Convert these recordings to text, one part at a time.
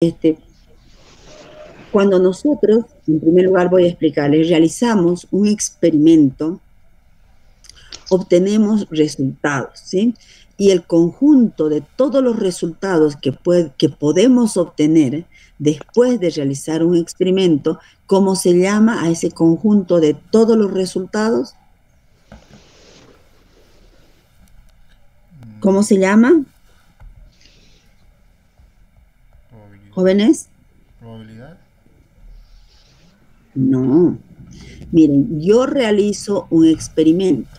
este, cuando nosotros, en primer lugar voy a explicarles, realizamos un experimento, obtenemos resultados, ¿sí? Y el conjunto de todos los resultados que, que podemos obtener después de realizar un experimento, ¿cómo se llama a ese conjunto de todos los resultados? ¿Cómo se llama? ¿Jóvenes? ¿Probabilidad? No. Miren, yo realizo un experimento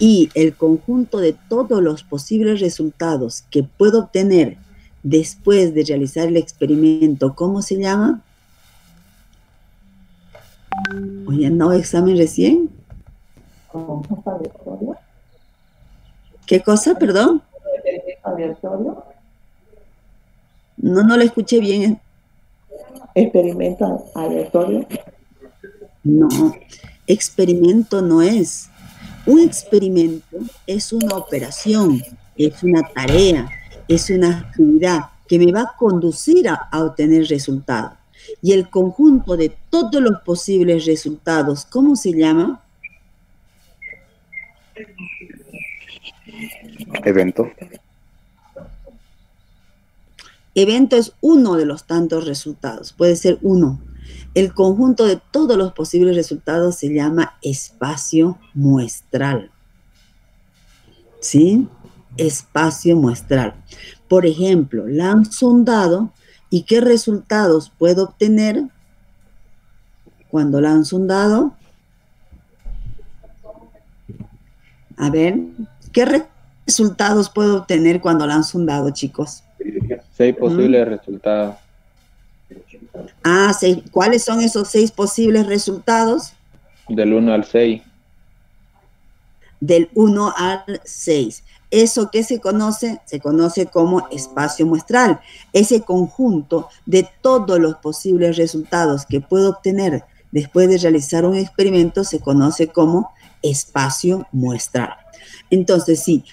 y el conjunto de todos los posibles resultados que puedo obtener después de realizar el experimento, ¿cómo se llama? Oye, ¿no examen recién? ¿Qué cosa, perdón? No, no lo escuché bien. ¿Experimento aleatorio? No, experimento no es. Un experimento es una operación, es una tarea, es una actividad que me va a conducir a, a obtener resultados. Y el conjunto de todos los posibles resultados, ¿cómo se llama? Evento. Evento es uno de los tantos resultados, puede ser uno. El conjunto de todos los posibles resultados se llama espacio muestral. ¿Sí? Espacio muestral. Por ejemplo, lanzo un dado y qué resultados puedo obtener cuando lanzo un dado. A ver, ¿qué resultados puedo obtener cuando lanzo un dado, chicos? Seis posibles resultados. Ah, seis. ¿cuáles son esos seis posibles resultados? Del 1 al 6. Del 1 al 6. ¿Eso qué se conoce? Se conoce como espacio muestral. Ese conjunto de todos los posibles resultados que puedo obtener después de realizar un experimento se conoce como espacio muestral. Entonces, sí,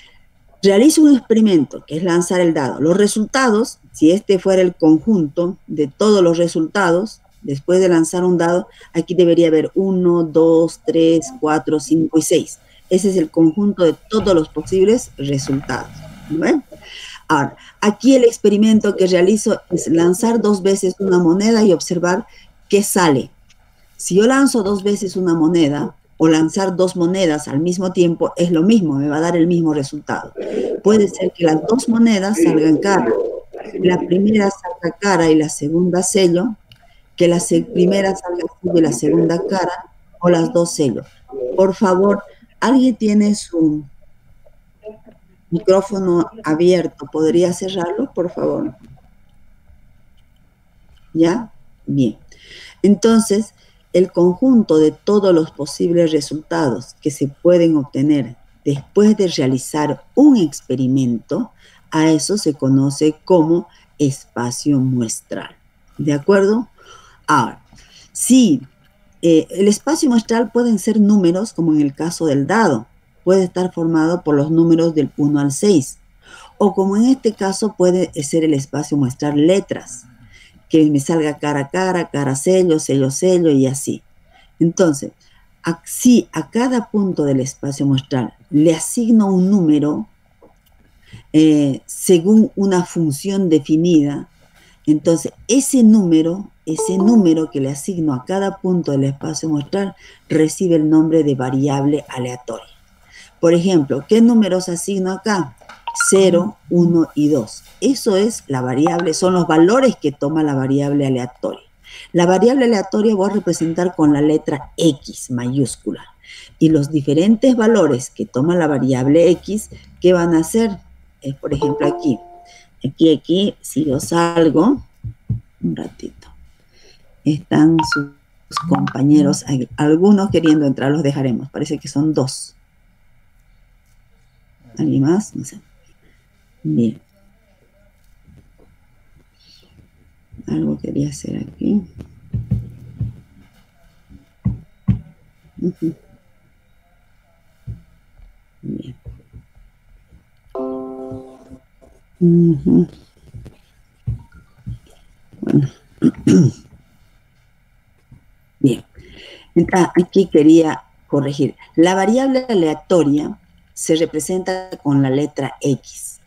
Realizo un experimento, que es lanzar el dado. Los resultados, si este fuera el conjunto de todos los resultados, después de lanzar un dado, aquí debería haber 1, 2, 3, 4, 5 y 6. Ese es el conjunto de todos los posibles resultados. Ahora, aquí el experimento que realizo es lanzar dos veces una moneda y observar qué sale. Si yo lanzo dos veces una moneda, o lanzar dos monedas al mismo tiempo es lo mismo, me va a dar el mismo resultado. Puede ser que las dos monedas salgan cara. La primera salga cara y la segunda sello, que la primera salga sello y la segunda cara, o las dos sellos. Por favor, ¿alguien tiene su micrófono abierto? ¿Podría cerrarlo, por favor? ¿Ya? Bien. Entonces, el conjunto de todos los posibles resultados que se pueden obtener después de realizar un experimento, a eso se conoce como espacio muestral. ¿De acuerdo? Ahora, si eh, el espacio muestral pueden ser números, como en el caso del dado, puede estar formado por los números del 1 al 6, o como en este caso puede ser el espacio muestral letras, que me salga cara a cara, cara sello, sello sello y así. Entonces, si a cada punto del espacio muestral le asigno un número eh, según una función definida, entonces ese número, ese número que le asigno a cada punto del espacio muestral recibe el nombre de variable aleatoria. Por ejemplo, ¿qué números asigno acá? 0, 1 y 2. Eso es la variable, son los valores que toma la variable aleatoria. La variable aleatoria voy a representar con la letra X mayúscula. Y los diferentes valores que toma la variable X, ¿qué van a hacer? Es, por ejemplo, aquí. Aquí, aquí, si yo salgo, un ratito, están sus compañeros, algunos queriendo entrar, los dejaremos. Parece que son dos. ¿Alguien más? No sé. Bien. Algo quería hacer aquí. Bien. Bueno. Bien. Aquí quería corregir. La variable aleatoria se representa con la letra X.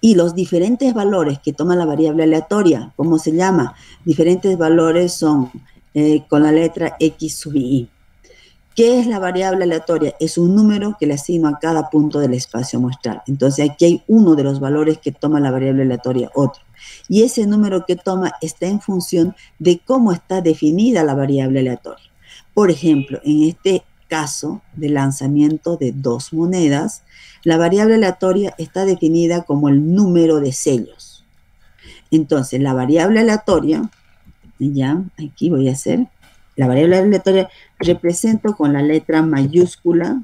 Y los diferentes valores que toma la variable aleatoria, ¿cómo se llama? Diferentes valores son eh, con la letra X sub i. ¿Qué es la variable aleatoria? Es un número que le asigno a cada punto del espacio muestral. Entonces aquí hay uno de los valores que toma la variable aleatoria, otro. Y ese número que toma está en función de cómo está definida la variable aleatoria. Por ejemplo, en este caso de lanzamiento de dos monedas, la variable aleatoria está definida como el número de sellos. Entonces, la variable aleatoria, ya, aquí voy a hacer, la variable aleatoria represento con la letra mayúscula,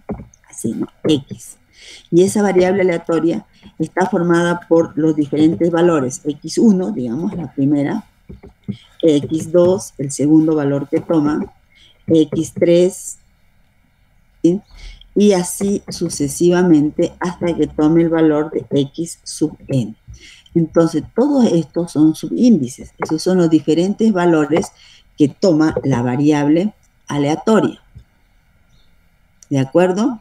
así, ¿no? X. Y esa variable aleatoria está formada por los diferentes valores. X1, digamos, la primera. X2, el segundo valor que toma. X3, y así sucesivamente hasta que tome el valor de X sub n. Entonces, todos estos son subíndices. Esos son los diferentes valores que toma la variable aleatoria. ¿De acuerdo?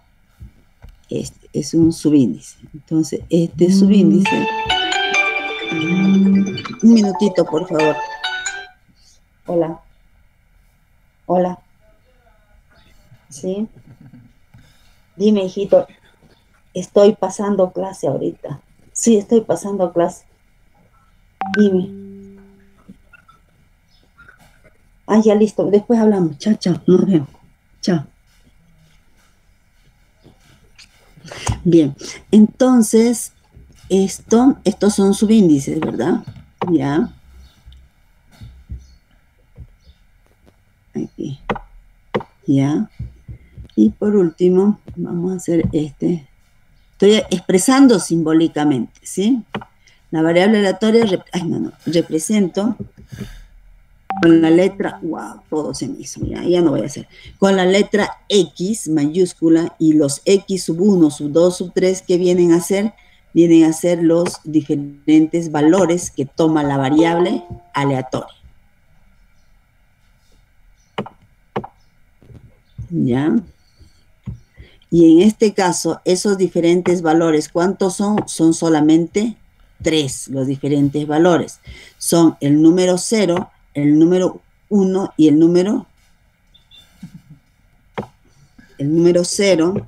Este es un subíndice. Entonces, este subíndice... Un minutito, por favor. Hola. Hola. ¿Sí? Dime, hijito, estoy pasando clase ahorita. Sí, estoy pasando clase. Dime. Ah, ya listo. Después hablamos. Chao, chao. Nos vemos. Chao. Bien. Entonces, esto, estos son subíndices, ¿verdad? Ya. Aquí. Ya. Y por último, vamos a hacer este. Estoy expresando simbólicamente, ¿sí? La variable aleatoria, ay, no, no, represento con la letra, wow, todo se me hizo, ya, ya no voy a hacer, con la letra X mayúscula y los X sub 1, sub 2, sub 3 que vienen a ser, vienen a ser los diferentes valores que toma la variable aleatoria. ¿Ya? Y en este caso, esos diferentes valores, ¿cuántos son? Son solamente tres los diferentes valores. Son el número 0, el número 1 y el número el número 0,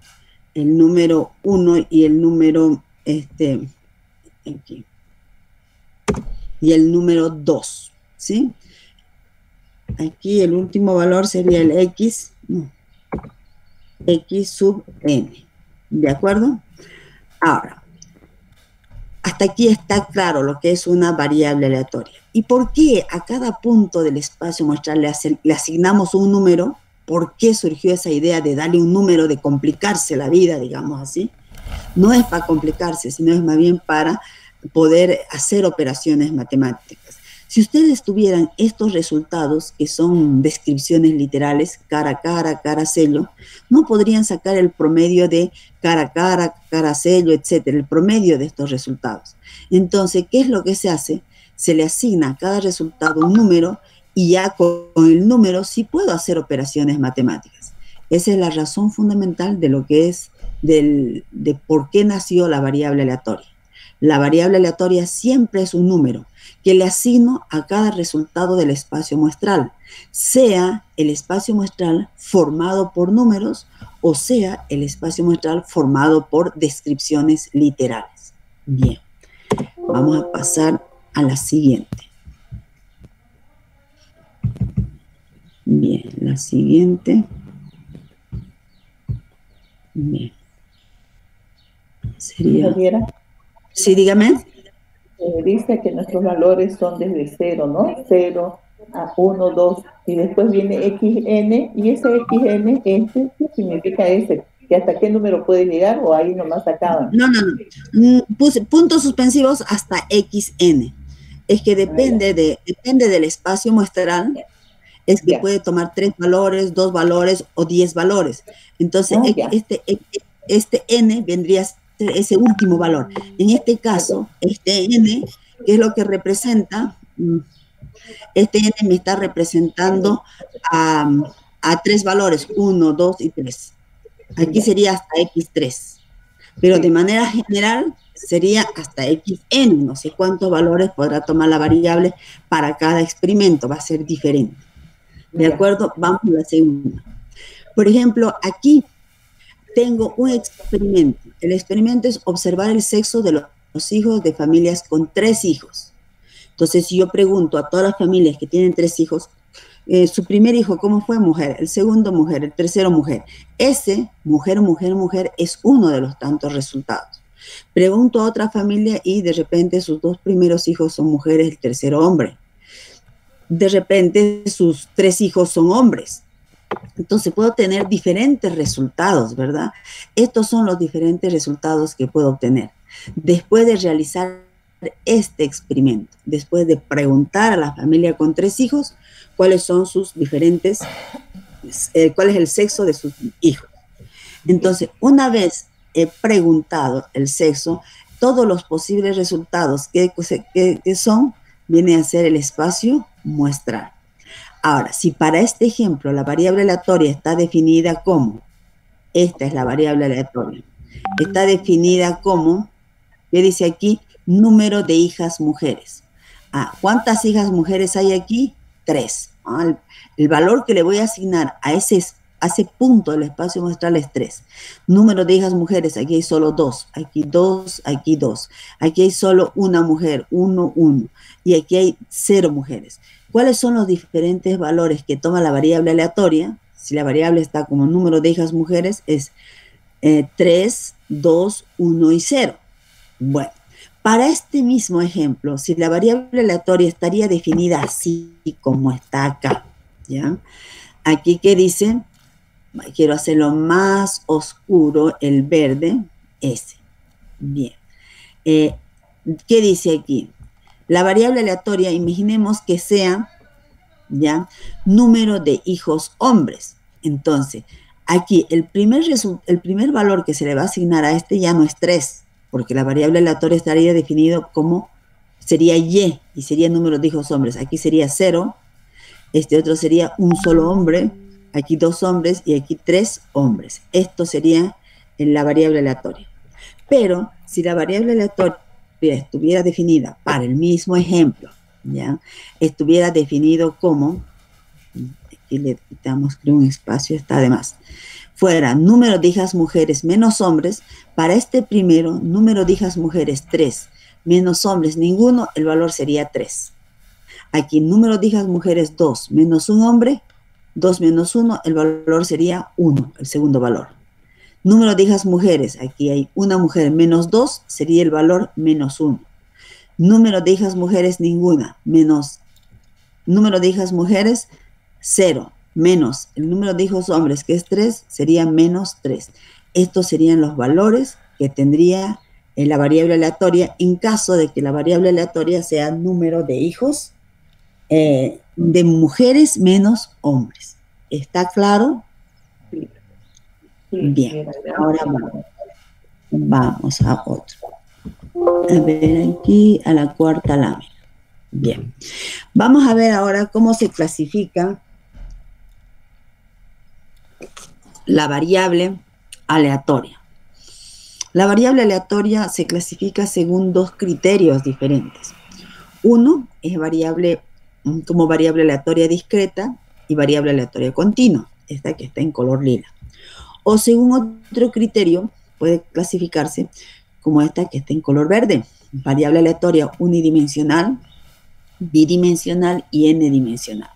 el número 1 y el número este aquí, y el número 2, ¿sí? Aquí el último valor sería el X, X sub n. ¿De acuerdo? Ahora, hasta aquí está claro lo que es una variable aleatoria. ¿Y por qué a cada punto del espacio muestral le, asignamos un número? ¿Por qué surgió esa idea de darle un número, de complicarse la vida, digamos así? No es para complicarse, sino es más bien para poder hacer operaciones matemáticas. Si ustedes tuvieran estos resultados, que son descripciones literales, cara a cara, cara a sello, no podrían sacar el promedio de cara a cara, cara a sello, etcétera, el promedio de estos resultados. Entonces, ¿qué es lo que se hace? Se le asigna a cada resultado un número y ya con el número sí puedo hacer operaciones matemáticas. Esa es la razón fundamental de lo que es del, de por qué nació la variable aleatoria. La variable aleatoria siempre es un número que le asigno a cada resultado del espacio muestral, sea el espacio muestral formado por números o sea el espacio muestral formado por descripciones literales. Bien, vamos a pasar a la siguiente. Bien, la siguiente. Bien. Sería... Sí, dígame. Eh, dice que nuestros valores son desde cero, ¿no? Cero a 1, 2, y después viene xn, y ese xn, este, ¿qué significa ese? ¿Que hasta qué número puede llegar o ahí nomás acaban? No, no, no. Mm, puse puntos suspensivos hasta xn. Es que depende, de, depende del espacio muestral, es que puede tomar tres valores, dos valores o diez valores. Entonces, ah, este, este n vendría ese último valor. En este caso, este n, que es lo que representa, mm, este n me está representando a, a tres valores, 1, 2 y 3. Aquí sería hasta x3. Pero de manera general sería hasta xn, no sé cuántos valores podrá tomar la variable para cada experimento, va a ser diferente. ¿De acuerdo? Vamos a la segunda. Por ejemplo, aquí tengo un experimento. El experimento es observar el sexo de los hijos de familias con tres hijos. Entonces, si yo pregunto a todas las familias que tienen tres hijos, eh, su primer hijo, ¿cómo fue? Mujer. El segundo, mujer. El tercero, mujer. Ese, mujer, mujer, mujer, es uno de los tantos resultados. Pregunto a otra familia y de repente sus dos primeros hijos son mujeres, el tercero hombre. De repente sus tres hijos son hombres. Entonces puedo tener diferentes resultados, ¿verdad? Estos son los diferentes resultados que puedo obtener. Después de realizar este experimento, después de preguntar a la familia con tres hijos cuáles son sus diferentes, eh, cuál es el sexo de sus hijos. Entonces, una vez he preguntado el sexo, todos los posibles resultados que, son, viene a ser el espacio muestral. Ahora, si para este ejemplo la variable aleatoria está definida como, esta es la variable aleatoria, está definida como, ¿qué dice aquí? Número de hijas mujeres. Ah, ¿Cuántas hijas mujeres hay aquí? Tres. Ah, el valor que le voy a asignar a ese hace punto del espacio muestral es 3. Número de hijas mujeres, aquí hay solo dos, aquí dos, aquí dos. Aquí hay solo una mujer, uno, uno. Y aquí hay cero mujeres. ¿Cuáles son los diferentes valores que toma la variable aleatoria? Si la variable está como número de hijas mujeres, es 3, 2, 1 y 0. Bueno, para este mismo ejemplo, si la variable aleatoria estaría definida así como está acá, ¿ya? Aquí que dice quiero hacerlo más oscuro, el verde, ese. Bien. Eh, ¿Qué dice aquí? La variable aleatoria, imaginemos que sea, ¿ya? Número de hijos hombres. Entonces, aquí el primer, el primer valor que se le va a asignar a este ya no es 3, porque la variable aleatoria estaría definido como, sería Y, y sería número de hijos hombres. Aquí sería 0, este otro sería un solo hombre, aquí dos hombres y aquí tres hombres. Esto sería en la variable aleatoria. Pero si la variable aleatoria estuviera definida para el mismo ejemplo, ¿ya? estuviera definido como, aquí le quitamos creo un espacio, está de más, fuera número de hijas mujeres menos hombres, para este primero, número de hijas mujeres 3 menos hombres ninguno, el valor sería 3. Aquí número de hijas mujeres 2 menos un hombre, 2 menos 1, el valor sería 1, el segundo valor. Número de hijas mujeres, aquí hay una mujer menos 2, sería el valor menos 1. Número de hijas mujeres, ninguna, menos. Número de hijas mujeres, 0, menos. El número de hijos hombres, que es 3, sería menos 3. Estos serían los valores que tendría en la variable aleatoria en caso de que la variable aleatoria sea número de hijos eh, de mujeres menos hombres. ¿Está claro? Bien, ahora vamos. Vamos a otro. A ver aquí a la cuarta lámina. Bien. Vamos a ver ahora cómo se clasifica la variable aleatoria. La variable aleatoria se clasifica según dos criterios diferentes. Uno es variable como variable aleatoria discreta y variable aleatoria continua, esta que está en color lila. O según otro criterio, puede clasificarse como esta que está en color verde, variable aleatoria unidimensional, bidimensional y n-dimensional.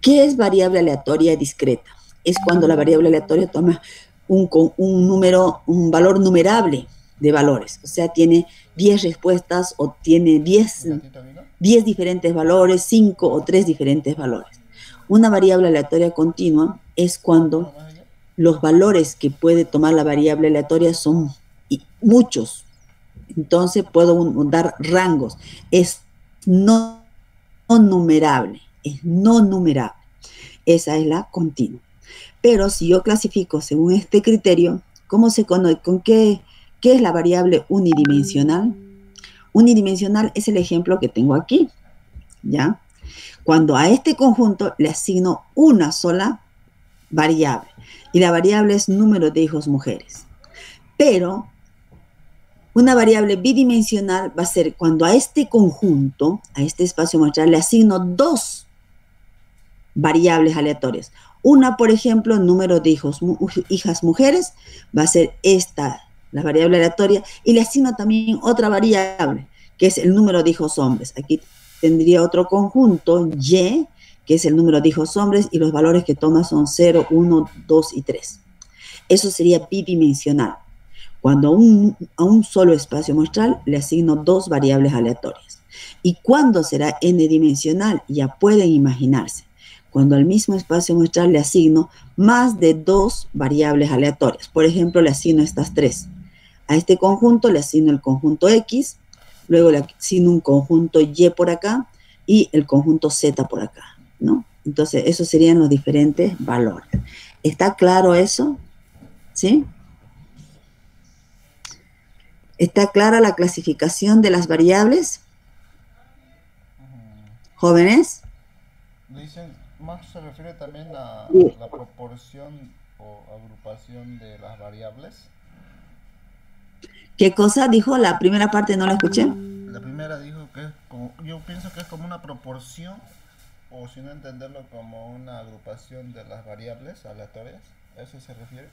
¿Qué es variable aleatoria discreta? Es cuando la variable aleatoria toma un, un número, un valor numerable de valores, o sea, tiene 10 respuestas o tiene 10 10 diferentes valores, 5 o 3 diferentes valores. Una variable aleatoria continua es cuando los valores que puede tomar la variable aleatoria son muchos. Entonces puedo dar rangos. Es no, numerable, es no numerable. Esa es la continua. Pero si yo clasifico según este criterio, ¿cómo se conoce? ¿Con qué, qué es la variable unidimensional? Unidimensional es el ejemplo que tengo aquí, ¿ya? Cuando a este conjunto le asigno una sola variable, y la variable es número de hijos mujeres. Pero una variable bidimensional va a ser cuando a este conjunto, a este espacio muestral, le asigno dos variables aleatorias. Una, por ejemplo, número de hijos, hijas mujeres, va a ser esta, la variable aleatoria, y le asigno también otra variable, que es el número de hijos hombres. Aquí tendría otro conjunto, Y, que es el número de hijos hombres, y los valores que toma son 0, 1, 2 y 3. Eso sería bidimensional. Cuando a un, solo espacio muestral le asigno dos variables aleatorias. ¿Y cuándo será n-dimensional? Ya pueden imaginarse. Cuando al mismo espacio muestral le asigno más de dos variables aleatorias. Por ejemplo, le asigno estas tres. A este conjunto le asigno el conjunto X, luego asigno un conjunto Y por acá y el conjunto Z por acá, ¿no? Entonces, esos serían los diferentes valores. ¿Está claro eso? ¿Sí? ¿Está clara la clasificación de las variables? ¿Jóvenes? Dicen, más se refiere también a la proporción o agrupación de las variables. ¿Qué cosa dijo? La primera parte no la escuché. La primera dijo que es como, yo pienso que es como una proporción, o si no entenderlo como una agrupación de las variables aleatorias. ¿A eso se refiere?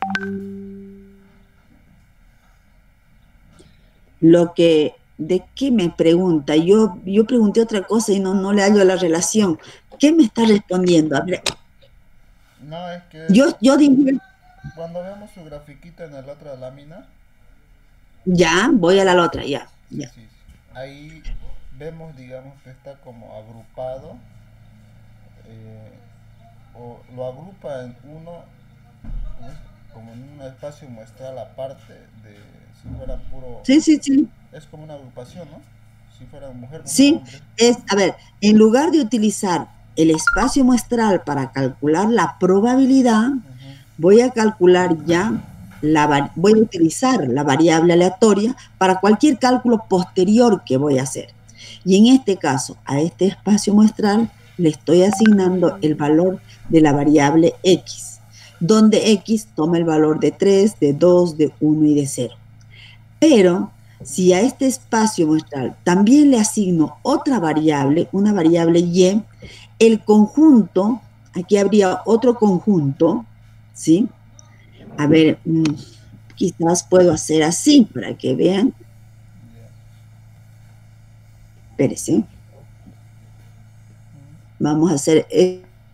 lo que, ¿de qué me pregunta? Yo, yo pregunté otra cosa y no, no le hallo la relación. ¿Qué me está respondiendo? No, es que... Yo, yo dije... Cuando vemos su grafiquito en la otra lámina... Ya, voy a la otra, ya. ya. Sí, ahí vemos, digamos, que está como agrupado, eh, o lo agrupa en uno, como en un espacio muestral aparte de si fuera puro... Sí, sí, sí. Es como una agrupación, ¿no? Si fuera mujer. Sí, es, a ver, en lugar de utilizar el espacio muestral para calcular la probabilidad, voy a calcular ya, la, voy a utilizar la variable aleatoria para cualquier cálculo posterior que voy a hacer. Y en este caso, a este espacio muestral le estoy asignando el valor de la variable x, donde x toma el valor de 3, de 2, de 1 y de 0. Pero si a este espacio muestral también le asigno otra variable, una variable y, el conjunto, aquí habría otro conjunto, ¿sí? A ver, mm, quizás puedo hacer así para que vean. Espérense. Vamos a hacer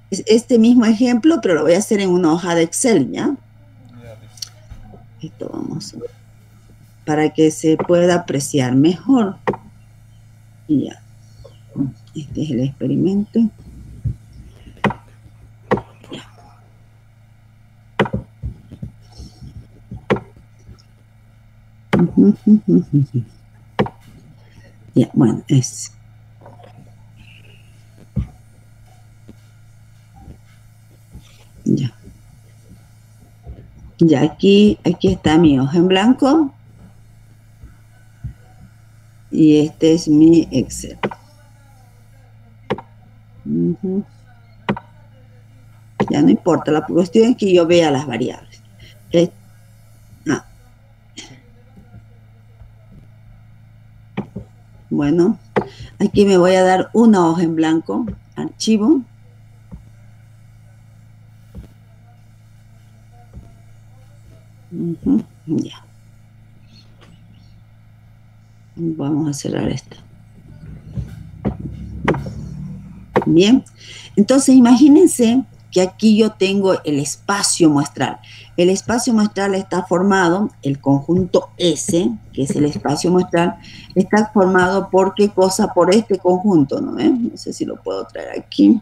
este mismo ejemplo, pero lo voy a hacer en una hoja de Excel, ¿ya? Esto vamos a para que se pueda apreciar mejor. Y ya. Este es el experimento. Ya, bueno, es. Ya. Ya aquí, aquí está mi hoja en blanco y este es mi Excel. Ya no importa, la cuestión es que yo vea las variables. Bueno, aquí me voy a dar una hoja en blanco, archivo. Ya. Vamos a cerrar esto. Bien, entonces imagínense que aquí yo tengo el espacio muestral. El espacio muestral está formado, el conjunto S, que es el espacio muestral, está formado por qué cosa, por este conjunto, ¿no? No sé si lo puedo traer aquí.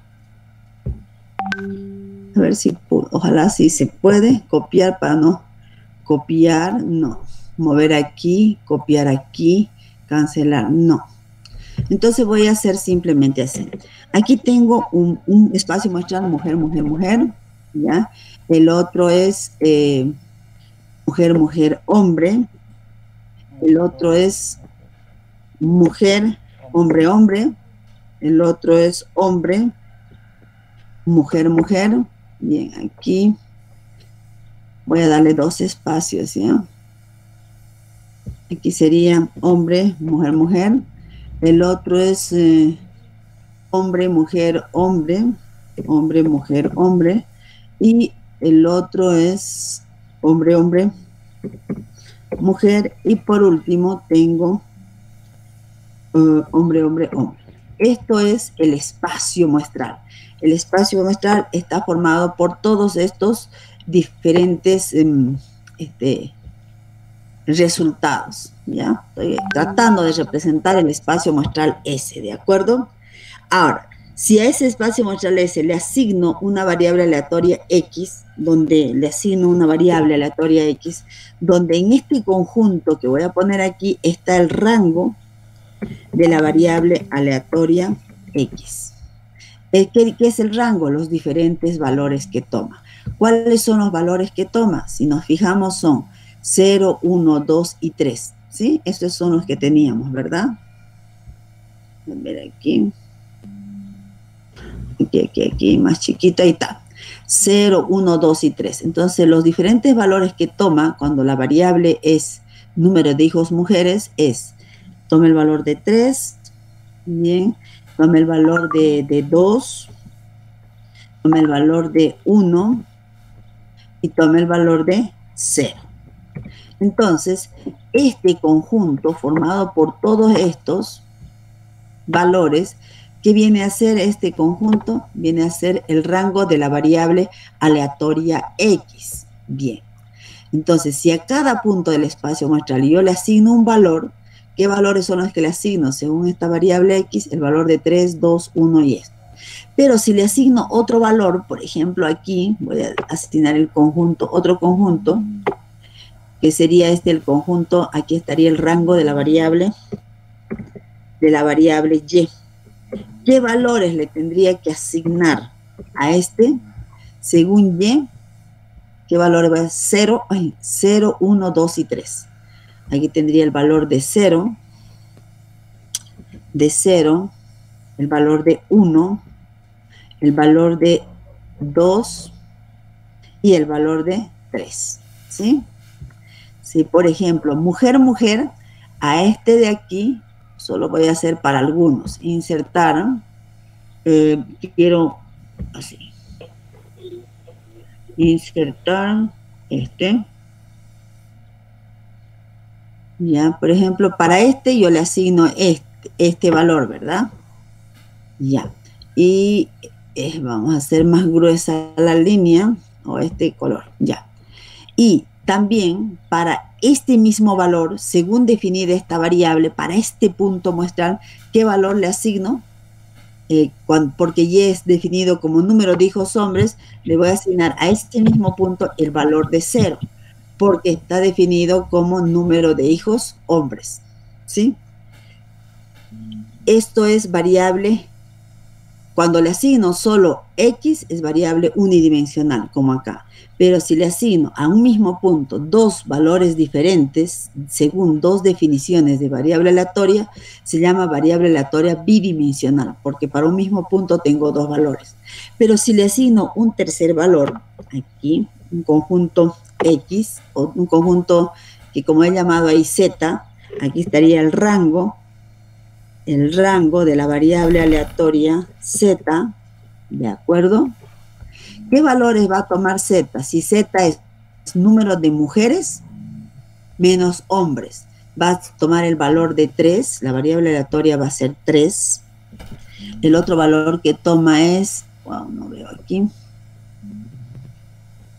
A ver si, ojalá si se puede copiar para no copiar, no. Mover aquí, copiar aquí, cancelar, no. Entonces voy a hacer simplemente así. Aquí tengo un, espacio muestral mujer, mujer, mujer, ¿ya? El otro es eh, mujer, mujer, hombre. El otro es mujer, hombre, hombre. El otro es hombre, mujer, mujer. Bien, aquí voy a darle dos espacios, ¿ya? Aquí sería hombre, mujer, mujer. El otro es eh, hombre, mujer, hombre. Hombre, mujer, hombre. Y el otro es hombre, hombre, mujer. Y por último tengo uh, hombre, hombre, hombre. Esto es el espacio muestral. El espacio muestral está formado por todos estos diferentes um, este, resultados. ¿ya? Estoy tratando de representar el espacio muestral S, ¿de acuerdo? Ahora, si a ese espacio muestral S le asigno una variable aleatoria X, donde le asigno una variable aleatoria X, donde en este conjunto que voy a poner aquí está el rango de la variable aleatoria X. ¿Qué, ¿Qué, es el rango? Los diferentes valores que toma. ¿Cuáles son los valores que toma? Si nos fijamos son 0, 1, 2 y 3. ¿Sí? Estos son los que teníamos, ¿verdad? A ver aquí. Aquí, aquí, aquí, más chiquita y está. 0, 1, 2 y 3. Entonces, los diferentes valores que toma cuando la variable es número de hijos mujeres es, toma el valor de 3, bien, toma el valor de, de 2, toma el valor de 1 y toma el valor de 0. Entonces, este conjunto formado por todos estos valores ¿Qué viene a ser este conjunto? Viene a ser el rango de la variable aleatoria X. Bien. Entonces, si a cada punto del espacio muestral yo le asigno un valor, ¿qué valores son los que le asigno? Según esta variable X, el valor de 3, 2, 1 y esto. Pero si le asigno otro valor, por ejemplo aquí, voy a asignar el conjunto, otro conjunto, que sería este el conjunto, aquí estaría el rango de la variable, de la variable Y. ¿Qué valores le tendría que asignar a este según Y? ¿Qué valores va a ser? 0, 0, 1, 2 y 3. Aquí tendría el valor de 0, de 0, el valor de 1, el valor de 2 y el valor de 3. ¿Sí? Si, por ejemplo, mujer, mujer, a este de aquí solo voy a hacer para algunos. Insertar, eh, quiero así. Insertar este. Ya, por ejemplo, para este yo le asigno este, este valor, ¿verdad? Ya. Y vamos a hacer más gruesa la línea o este color, ya. Y también para este mismo valor, según definir esta variable, para este punto muestral, ¿qué valor le asigno? Eh, porque y es definido como número de hijos hombres, le voy a asignar a este mismo punto el valor de cero, porque está definido como número de hijos hombres. ¿Sí? Esto es variable cuando le asigno solo X es variable unidimensional, como acá. Pero si le asigno a un mismo punto dos valores diferentes, según dos definiciones de variable aleatoria, se llama variable aleatoria bidimensional, porque para un mismo punto tengo dos valores. Pero si le asigno un tercer valor, aquí, un conjunto X, o un conjunto que como he llamado ahí Z, aquí estaría el rango, el rango de la variable aleatoria z, ¿de acuerdo? ¿Qué valores va a tomar z? Si z es número de mujeres menos hombres, va a tomar el valor de 3, la variable aleatoria va a ser 3. El otro valor que toma es, wow, no veo aquí.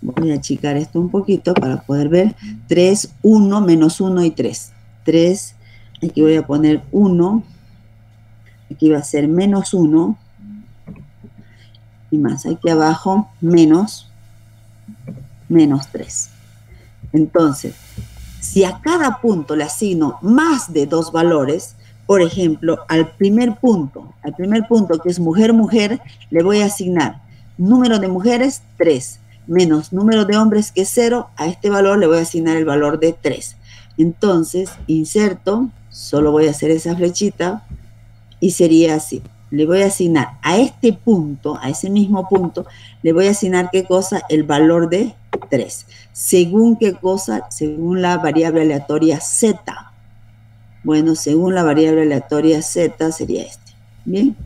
Voy a achicar esto un poquito para poder ver. 3, 1, menos 1 y 3. 3, aquí voy a poner 1 aquí va a ser menos 1 y más aquí abajo menos menos 3. Entonces, si a cada punto le asigno más de dos valores, por ejemplo, al primer punto, al primer punto que es mujer-mujer, le voy a asignar número de mujeres 3, menos número de hombres que es 0, a este valor le voy a asignar el valor de 3. Entonces, inserto solo voy a hacer esa flechita y sería así. Le voy a asignar a este punto, a ese mismo punto, le voy a asignar qué cosa, el valor de 3. Según qué cosa, según la variable aleatoria z. Bueno, según la variable aleatoria z sería este. Bien.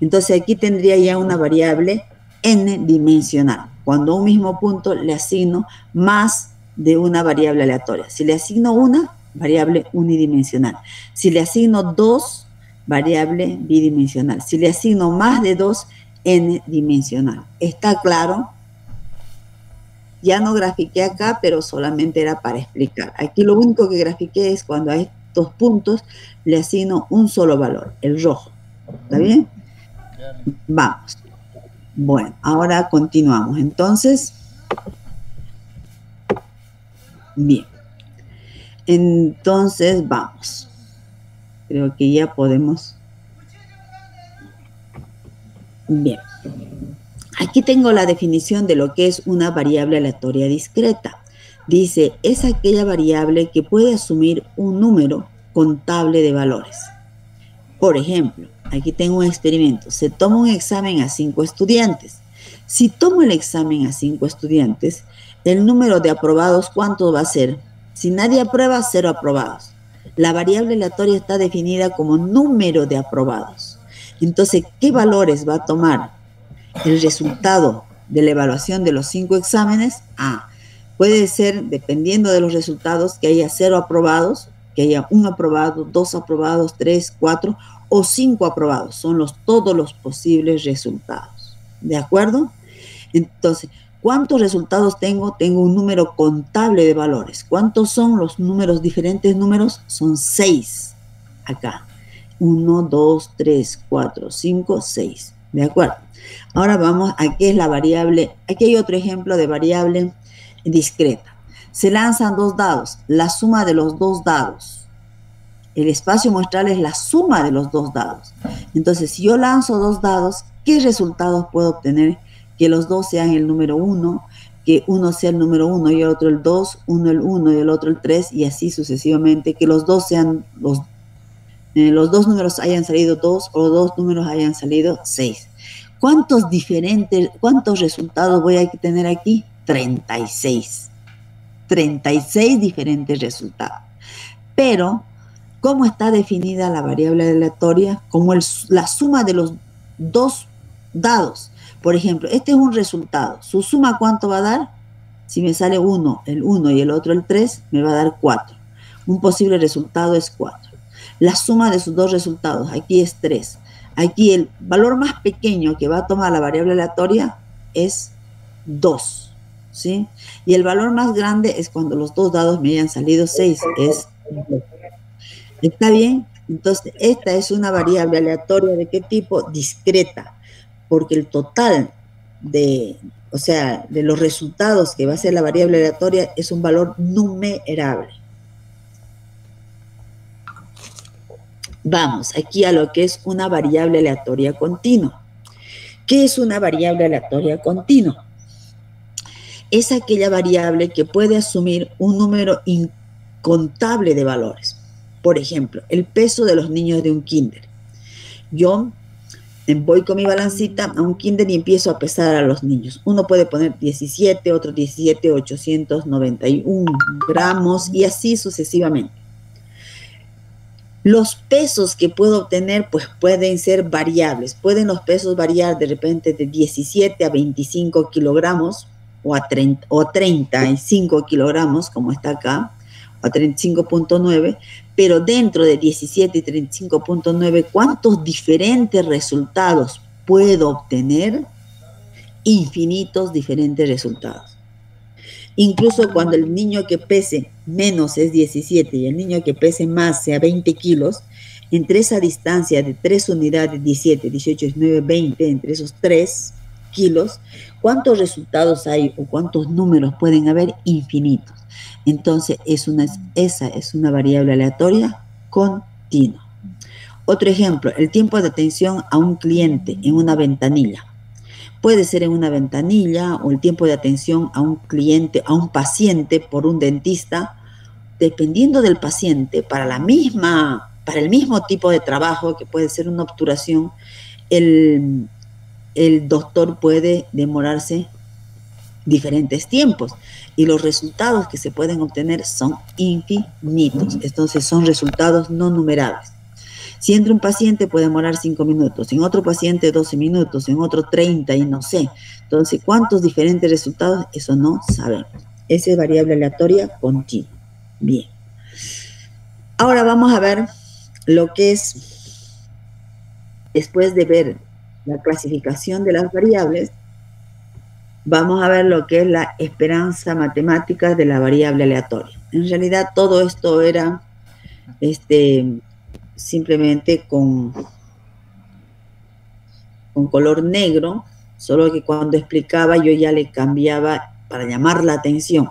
Entonces aquí tendría ya una variable n dimensional. Cuando a un mismo punto le asigno más de una variable aleatoria. Si le asigno una, variable unidimensional. Si le asigno dos, variable bidimensional. Si le asigno más de dos, n dimensional. ¿Está claro? Ya no grafiqué acá, pero solamente era para explicar. Aquí lo único que grafiqué es cuando a estos puntos le asigno un solo valor, el rojo. ¿Está bien? Vamos. Bueno, ahora continuamos. Entonces, bien. Entonces, vamos. Creo que ya podemos. Bien. Aquí tengo la definición de lo que es una variable aleatoria discreta. Dice, es aquella variable que puede asumir un número contable de valores. Por ejemplo, aquí tengo un experimento. Se toma un examen a cinco estudiantes. Si tomo el examen a cinco estudiantes, el número de aprobados, ¿cuánto va a ser? Si nadie aprueba, cero aprobados. La variable aleatoria está definida como número de aprobados. Entonces, ¿qué valores va a tomar el resultado de la evaluación de los cinco exámenes? Ah, puede ser, dependiendo de los resultados, que haya cero aprobados, que haya un aprobado, dos aprobados, tres, cuatro o cinco aprobados. Son los, todos los posibles resultados. ¿De acuerdo? Entonces, ¿cuántos resultados tengo? Tengo un número contable de valores. ¿Cuántos son los números, diferentes números? Son seis acá. Uno, dos, tres, cuatro, cinco, seis. ¿De acuerdo? Ahora vamos a qué es la variable. Aquí hay otro ejemplo de variable discreta. Se lanzan dos dados, la suma de los dos dados. El espacio muestral es la suma de los dos dados. Entonces, si yo lanzo dos dados, ¿qué resultados puedo obtener? Que los dos sean el número uno, que uno sea el número uno y el otro el dos, uno el uno y el otro el tres, y así sucesivamente, que los dos sean los, eh, los dos números hayan salido dos o dos números hayan salido seis. ¿Cuántos diferentes, cuántos resultados voy a tener aquí? 36. 36 diferentes resultados. Pero, ¿cómo está definida la variable aleatoria? Como la suma de los dos dados. Por ejemplo, este es un resultado. ¿Su suma cuánto va a dar? Si me sale uno, el 1 y el otro el 3, me va a dar 4. Un posible resultado es 4. La suma de sus dos resultados, aquí es 3. Aquí el valor más pequeño que va a tomar la variable aleatoria es 2. ¿sí? Y el valor más grande es cuando los dos dados me hayan salido 6, es ¿Está bien? Entonces, esta es una variable aleatoria de qué tipo? Discreta, porque el total de, o sea, de los resultados que va a ser la variable aleatoria es un valor numerable. Vamos aquí a lo que es una variable aleatoria continua. ¿Qué es una variable aleatoria continua? es aquella variable que puede asumir un número incontable de valores. Por ejemplo, el peso de los niños de un kinder. Yo voy con mi balancita a un kinder y empiezo a pesar a los niños. Uno puede poner 17, otro 17, 891 gramos y así sucesivamente. Los pesos que puedo obtener pues pueden ser variables. Pueden los pesos variar de repente de 17 a 25 kilogramos o a, 30, o 35 kilogramos, como está acá, a 35.9, pero dentro de 17 y 35.9, ¿cuántos diferentes resultados puedo obtener? Infinitos diferentes resultados. Incluso cuando el niño que pese menos es 17 y el niño que pese más sea 20 kilos, entre esa distancia de 3 unidades, 17, 18, 19, 20, entre esos 3 kilos, ¿Cuántos resultados hay o cuántos números pueden haber? Infinitos. Entonces, esa es una variable aleatoria continua. Otro ejemplo, el tiempo de atención a un cliente en una ventanilla. Puede ser en una ventanilla o el tiempo de atención a un cliente, a un paciente por un dentista dependiendo del paciente, para la misma, para el mismo tipo de trabajo, que puede ser una obturación, el, el doctor puede demorarse diferentes tiempos y los resultados que se pueden obtener son infinitos. Entonces son resultados no numerables. Si entre un paciente puede demorar 5 minutos, en otro paciente 12 minutos, en otro 30 y no sé. Entonces, ¿cuántos diferentes resultados? Eso no sabemos. Esa es variable aleatoria continua. Bien. Ahora vamos a ver lo que es, después de ver la clasificación de las variables, vamos a ver lo que es la esperanza matemática de la variable aleatoria. En realidad todo esto era este, simplemente con, con color negro, solo que cuando explicaba yo ya le cambiaba para llamar la atención.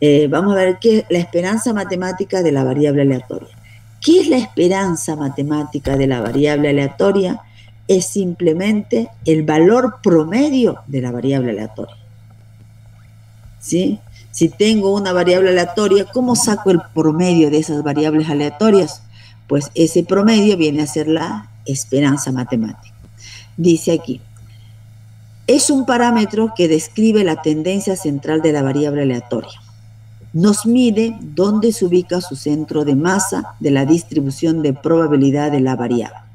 Eh, vamos a ver qué es la esperanza matemática de la variable aleatoria. ¿Qué es la esperanza matemática de la variable aleatoria? Es simplemente el valor promedio de la variable aleatoria. ¿Sí? Si tengo una variable aleatoria, ¿cómo saco el promedio de esas variables aleatorias? Pues ese promedio viene a ser la esperanza matemática. Dice aquí, es un parámetro que describe la tendencia central de la variable aleatoria nos mide dónde se ubica su centro de masa de la distribución de probabilidad de la variable.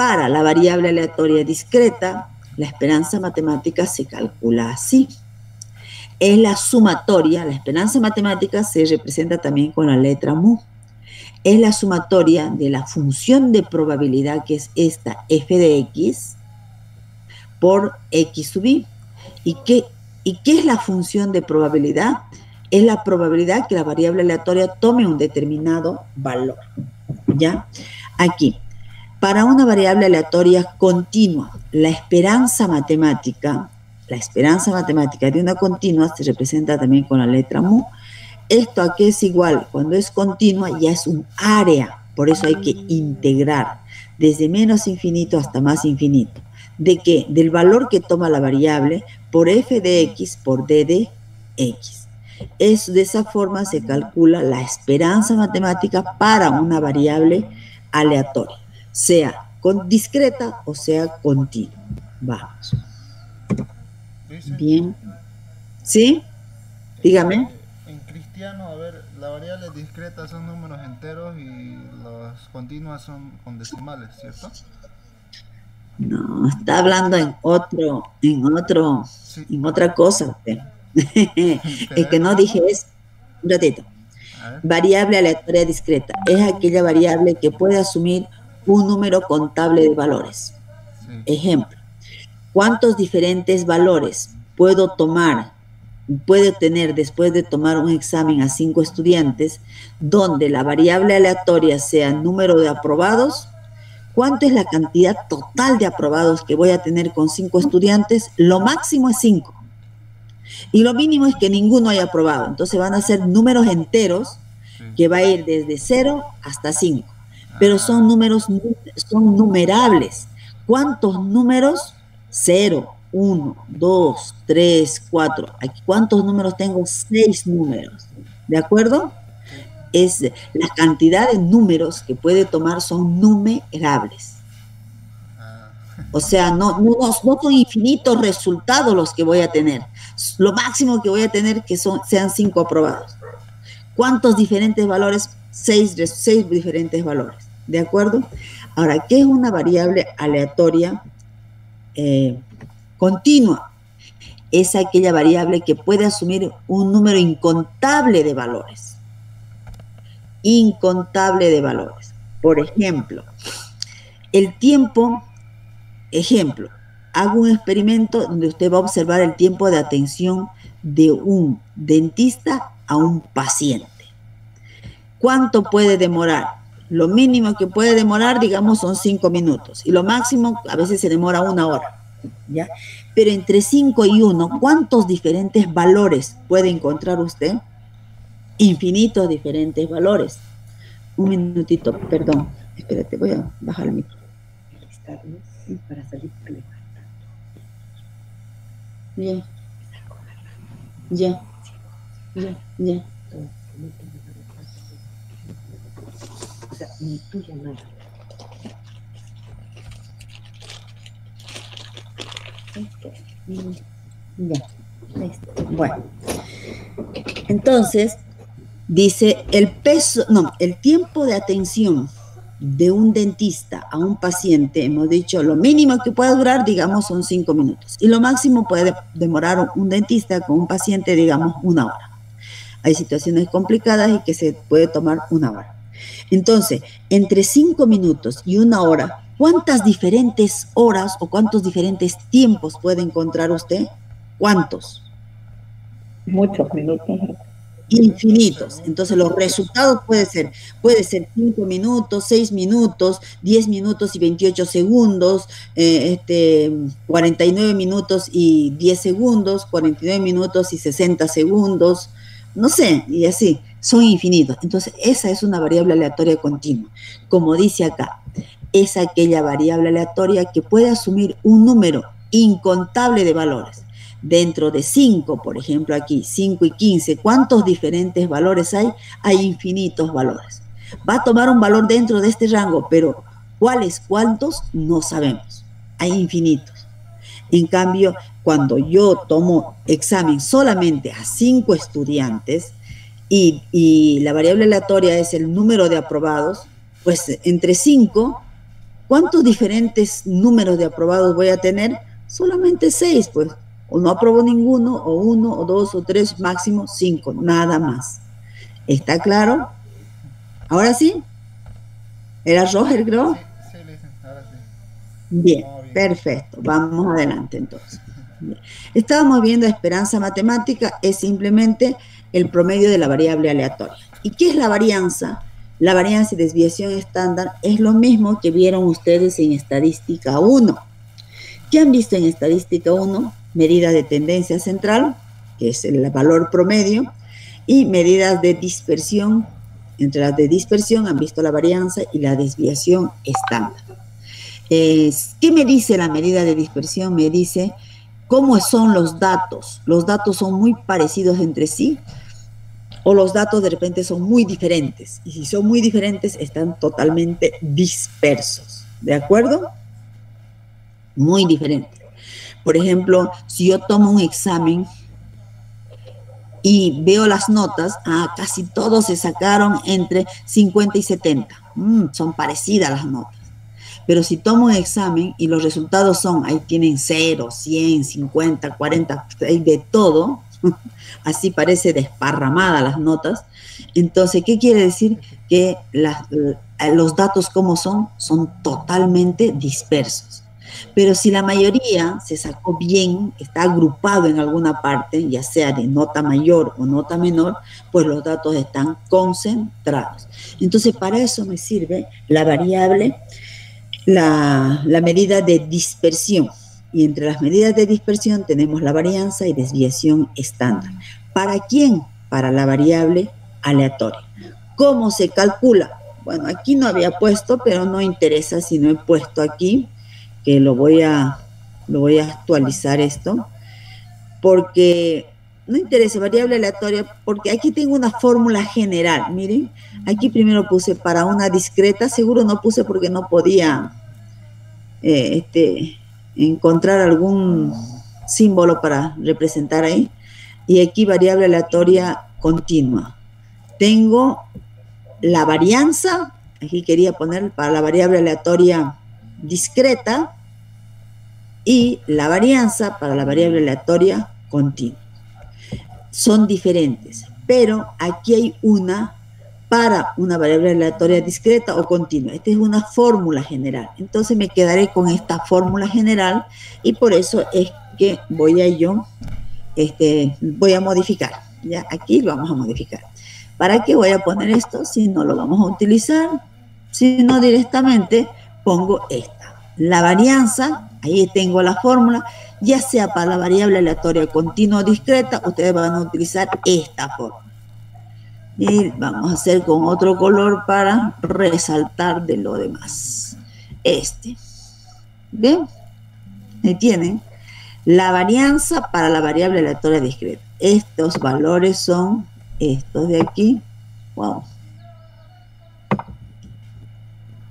Para la variable aleatoria discreta, la esperanza matemática se calcula así. Es la sumatoria, la esperanza matemática se representa también con la letra mu. Es la sumatoria de la función de probabilidad que es esta f de x por x sub i. ¿Y qué, ¿Y qué es la función de probabilidad? es la probabilidad que la variable aleatoria tome un determinado valor. ¿Ya? Aquí, para una variable aleatoria continua, la esperanza matemática, la esperanza matemática de una continua se representa también con la letra mu. Esto aquí es igual, cuando es continua ya es un área, por eso hay que integrar desde menos infinito hasta más infinito. ¿De qué? Del valor que toma la variable por f de x por d de x. Es, de esa forma se calcula la esperanza matemática para una variable aleatoria, sea con discreta o sea continua. Vamos. Bien. ¿Sí? Dígame. En cristiano, a ver, la variable discreta son números enteros y las continuas son con decimales, ¿cierto? No, está hablando en otro, en otro, en otra cosa. el que no dije es, un ratito, variable aleatoria discreta. Es aquella variable que puede asumir un número contable de valores. Ejemplo, ¿cuántos diferentes valores puedo tomar, puedo tener después de tomar un examen a cinco estudiantes donde la variable aleatoria sea número de aprobados? ¿Cuánto es la cantidad total de aprobados que voy a tener con cinco estudiantes? Lo máximo es cinco. Y lo mínimo es que ninguno haya aprobado. Entonces van a ser números enteros que va a ir desde 0 hasta 5. Pero son números, son numerables. ¿Cuántos números? 0, 1, 2, 3, 4. Aquí, ¿Cuántos números tengo? 6 números. ¿De acuerdo? Es la cantidad de números que puede tomar son numerables. O sea, no, no, no son infinitos resultados los que voy a tener. Lo máximo que voy a tener que son, sean cinco aprobados. ¿Cuántos diferentes valores? Seis, seis diferentes valores. ¿De acuerdo? Ahora, ¿qué es una variable aleatoria eh, continua? Es aquella variable que puede asumir un número incontable de valores. Incontable de valores. Por ejemplo, el tiempo Ejemplo, hago un experimento donde usted va a observar el tiempo de atención de un dentista a un paciente. ¿Cuánto puede demorar? Lo mínimo que puede demorar, digamos, son cinco minutos. Y lo máximo, a veces se demora una hora. ¿ya? Pero entre cinco y uno, ¿cuántos diferentes valores puede encontrar usted? Infinitos diferentes valores. Un minutito, perdón. Espérate, voy a bajar el micro para salir Ya. Ya. Ya, ya. Bueno. Entonces, dice el peso, no, el tiempo de atención de un dentista a un paciente, hemos dicho, lo mínimo que puede durar, digamos, son cinco minutos. Y lo máximo puede demorar un dentista con un paciente, digamos, una hora. Hay situaciones complicadas y que se puede tomar una hora. Entonces, entre cinco minutos y una hora, ¿cuántas diferentes horas o cuántos diferentes tiempos puede encontrar usted? ¿Cuántos? Muchos minutos infinitos. Entonces los resultados pueden ser, puede ser 5 minutos, 6 minutos, 10 minutos y 28 segundos, eh, este, 49 minutos y 10 segundos, 49 minutos y 60 segundos, no sé, y así, son infinitos. Entonces esa es una variable aleatoria continua. Como dice acá, es aquella variable aleatoria que puede asumir un número incontable de valores dentro de 5, por ejemplo aquí, 5 y 15, ¿cuántos diferentes valores hay? Hay infinitos valores. Va a tomar un valor dentro de este rango, pero ¿cuáles, cuántos? No sabemos. Hay infinitos. En cambio, cuando yo tomo examen solamente a 5 estudiantes y, y, la variable aleatoria es el número de aprobados, pues entre 5, ¿cuántos diferentes números de aprobados voy a tener? Solamente 6, pues o no aprobó ninguno, o uno, o dos, o tres, máximo cinco, nada más. ¿Está claro? ¿Ahora sí? ¿Era Roger, creo? Sí, sí, ahora sí. Bien, perfecto. Vamos adelante entonces. Estábamos viendo esperanza matemática, es simplemente el promedio de la variable aleatoria. ¿Y qué es la varianza? La varianza y desviación estándar es lo mismo que vieron ustedes en estadística 1. ¿Qué han visto en estadística 1? medida de tendencia central, que es el valor promedio, y medidas de dispersión. Entre las de dispersión han visto la varianza y la desviación estándar. ¿Qué me dice la medida de dispersión? Me dice cómo son los datos. Los datos son muy parecidos entre sí o los datos de repente son muy diferentes. Y si son muy diferentes, están totalmente dispersos. ¿De acuerdo? Muy diferentes. Por ejemplo, si yo tomo un examen y veo las notas, ah, casi todos se sacaron entre 50 y 70. Mm, son parecidas las notas. Pero si tomo un examen y los resultados son, ahí tienen 0, 100, 50, 40, hay de todo, así parece desparramada las notas. Entonces, ¿qué quiere decir? Que los datos como son, son totalmente dispersos. Pero si la mayoría se sacó bien, está agrupado en alguna parte, ya sea de nota mayor o nota menor, pues los datos están concentrados. Entonces, para eso me sirve la variable, la, medida de dispersión. Y entre las medidas de dispersión tenemos la varianza y desviación estándar. ¿Para quién? Para la variable aleatoria. ¿Cómo se calcula? Bueno, aquí no había puesto, pero no interesa si no he puesto aquí que lo voy a, lo voy a actualizar esto, porque no interesa, variable aleatoria, porque aquí tengo una fórmula general, miren, aquí primero puse para una discreta, seguro no puse porque no podía eh, este, encontrar algún símbolo para representar ahí, y aquí variable aleatoria continua. Tengo la varianza, aquí quería poner para la variable aleatoria discreta y la varianza para la variable aleatoria continua. Son diferentes, pero aquí hay una para una variable aleatoria discreta o continua. Esta es una fórmula general. Entonces me quedaré con esta fórmula general y por eso es que voy a yo, este, voy a modificar. Ya aquí lo vamos a modificar. ¿Para qué voy a poner esto si no lo vamos a utilizar? Si no directamente pongo esta. La varianza, ahí tengo la fórmula, ya sea para la variable aleatoria continua o discreta, ustedes van a utilizar esta fórmula. Y vamos a hacer con otro color para resaltar de lo demás. Este. ¿Bien? Ahí tienen. La varianza para la variable aleatoria discreta. Estos valores son estos de aquí. Wow.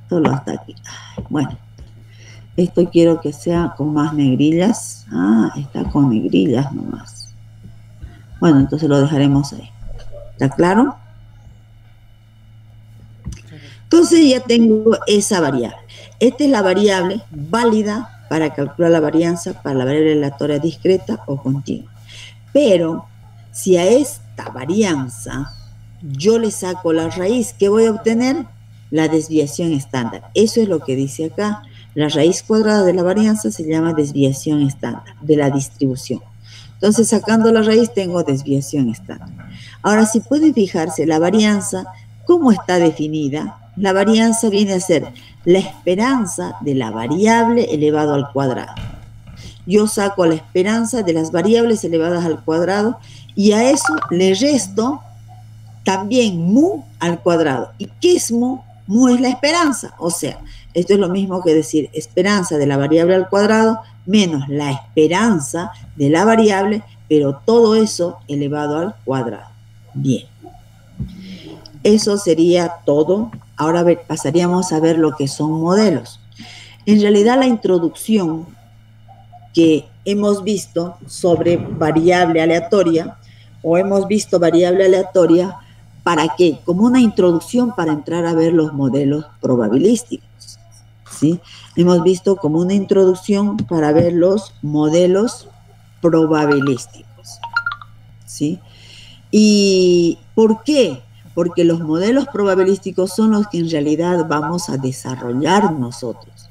solo hasta aquí. Bueno, esto quiero que sea con más negrillas. Ah, está con negrillas nomás. Bueno, entonces lo dejaremos ahí. ¿Está claro? Entonces ya tengo esa variable. Esta es la variable válida para calcular la varianza para la variable aleatoria discreta o continua. Pero si a esta varianza yo le saco la raíz, ¿qué voy a obtener? La desviación estándar. Eso es lo que dice acá. La raíz cuadrada de la varianza se llama desviación estándar de la distribución. Entonces, sacando la raíz tengo desviación estándar. Ahora, si pueden fijarse, la varianza, ¿cómo está definida? La varianza viene a ser la esperanza de la variable elevado al cuadrado. Yo saco la esperanza de las variables elevadas al cuadrado y a eso le resto también mu al cuadrado. ¿Y qué es mu? Mu es la esperanza. O sea, esto es lo mismo que decir esperanza de la variable al cuadrado menos la esperanza de la variable, pero todo eso elevado al cuadrado. Bien. Eso sería todo Ahora pasaríamos a ver lo que son modelos. En realidad la introducción que hemos visto sobre variable aleatoria o hemos visto variable aleatoria, ¿para qué? Como una introducción para entrar a ver los modelos probabilísticos. ¿sí? Hemos visto como una introducción para ver los modelos probabilísticos. ¿sí? ¿Y por qué? Porque los modelos probabilísticos son los que en realidad vamos a desarrollar nosotros.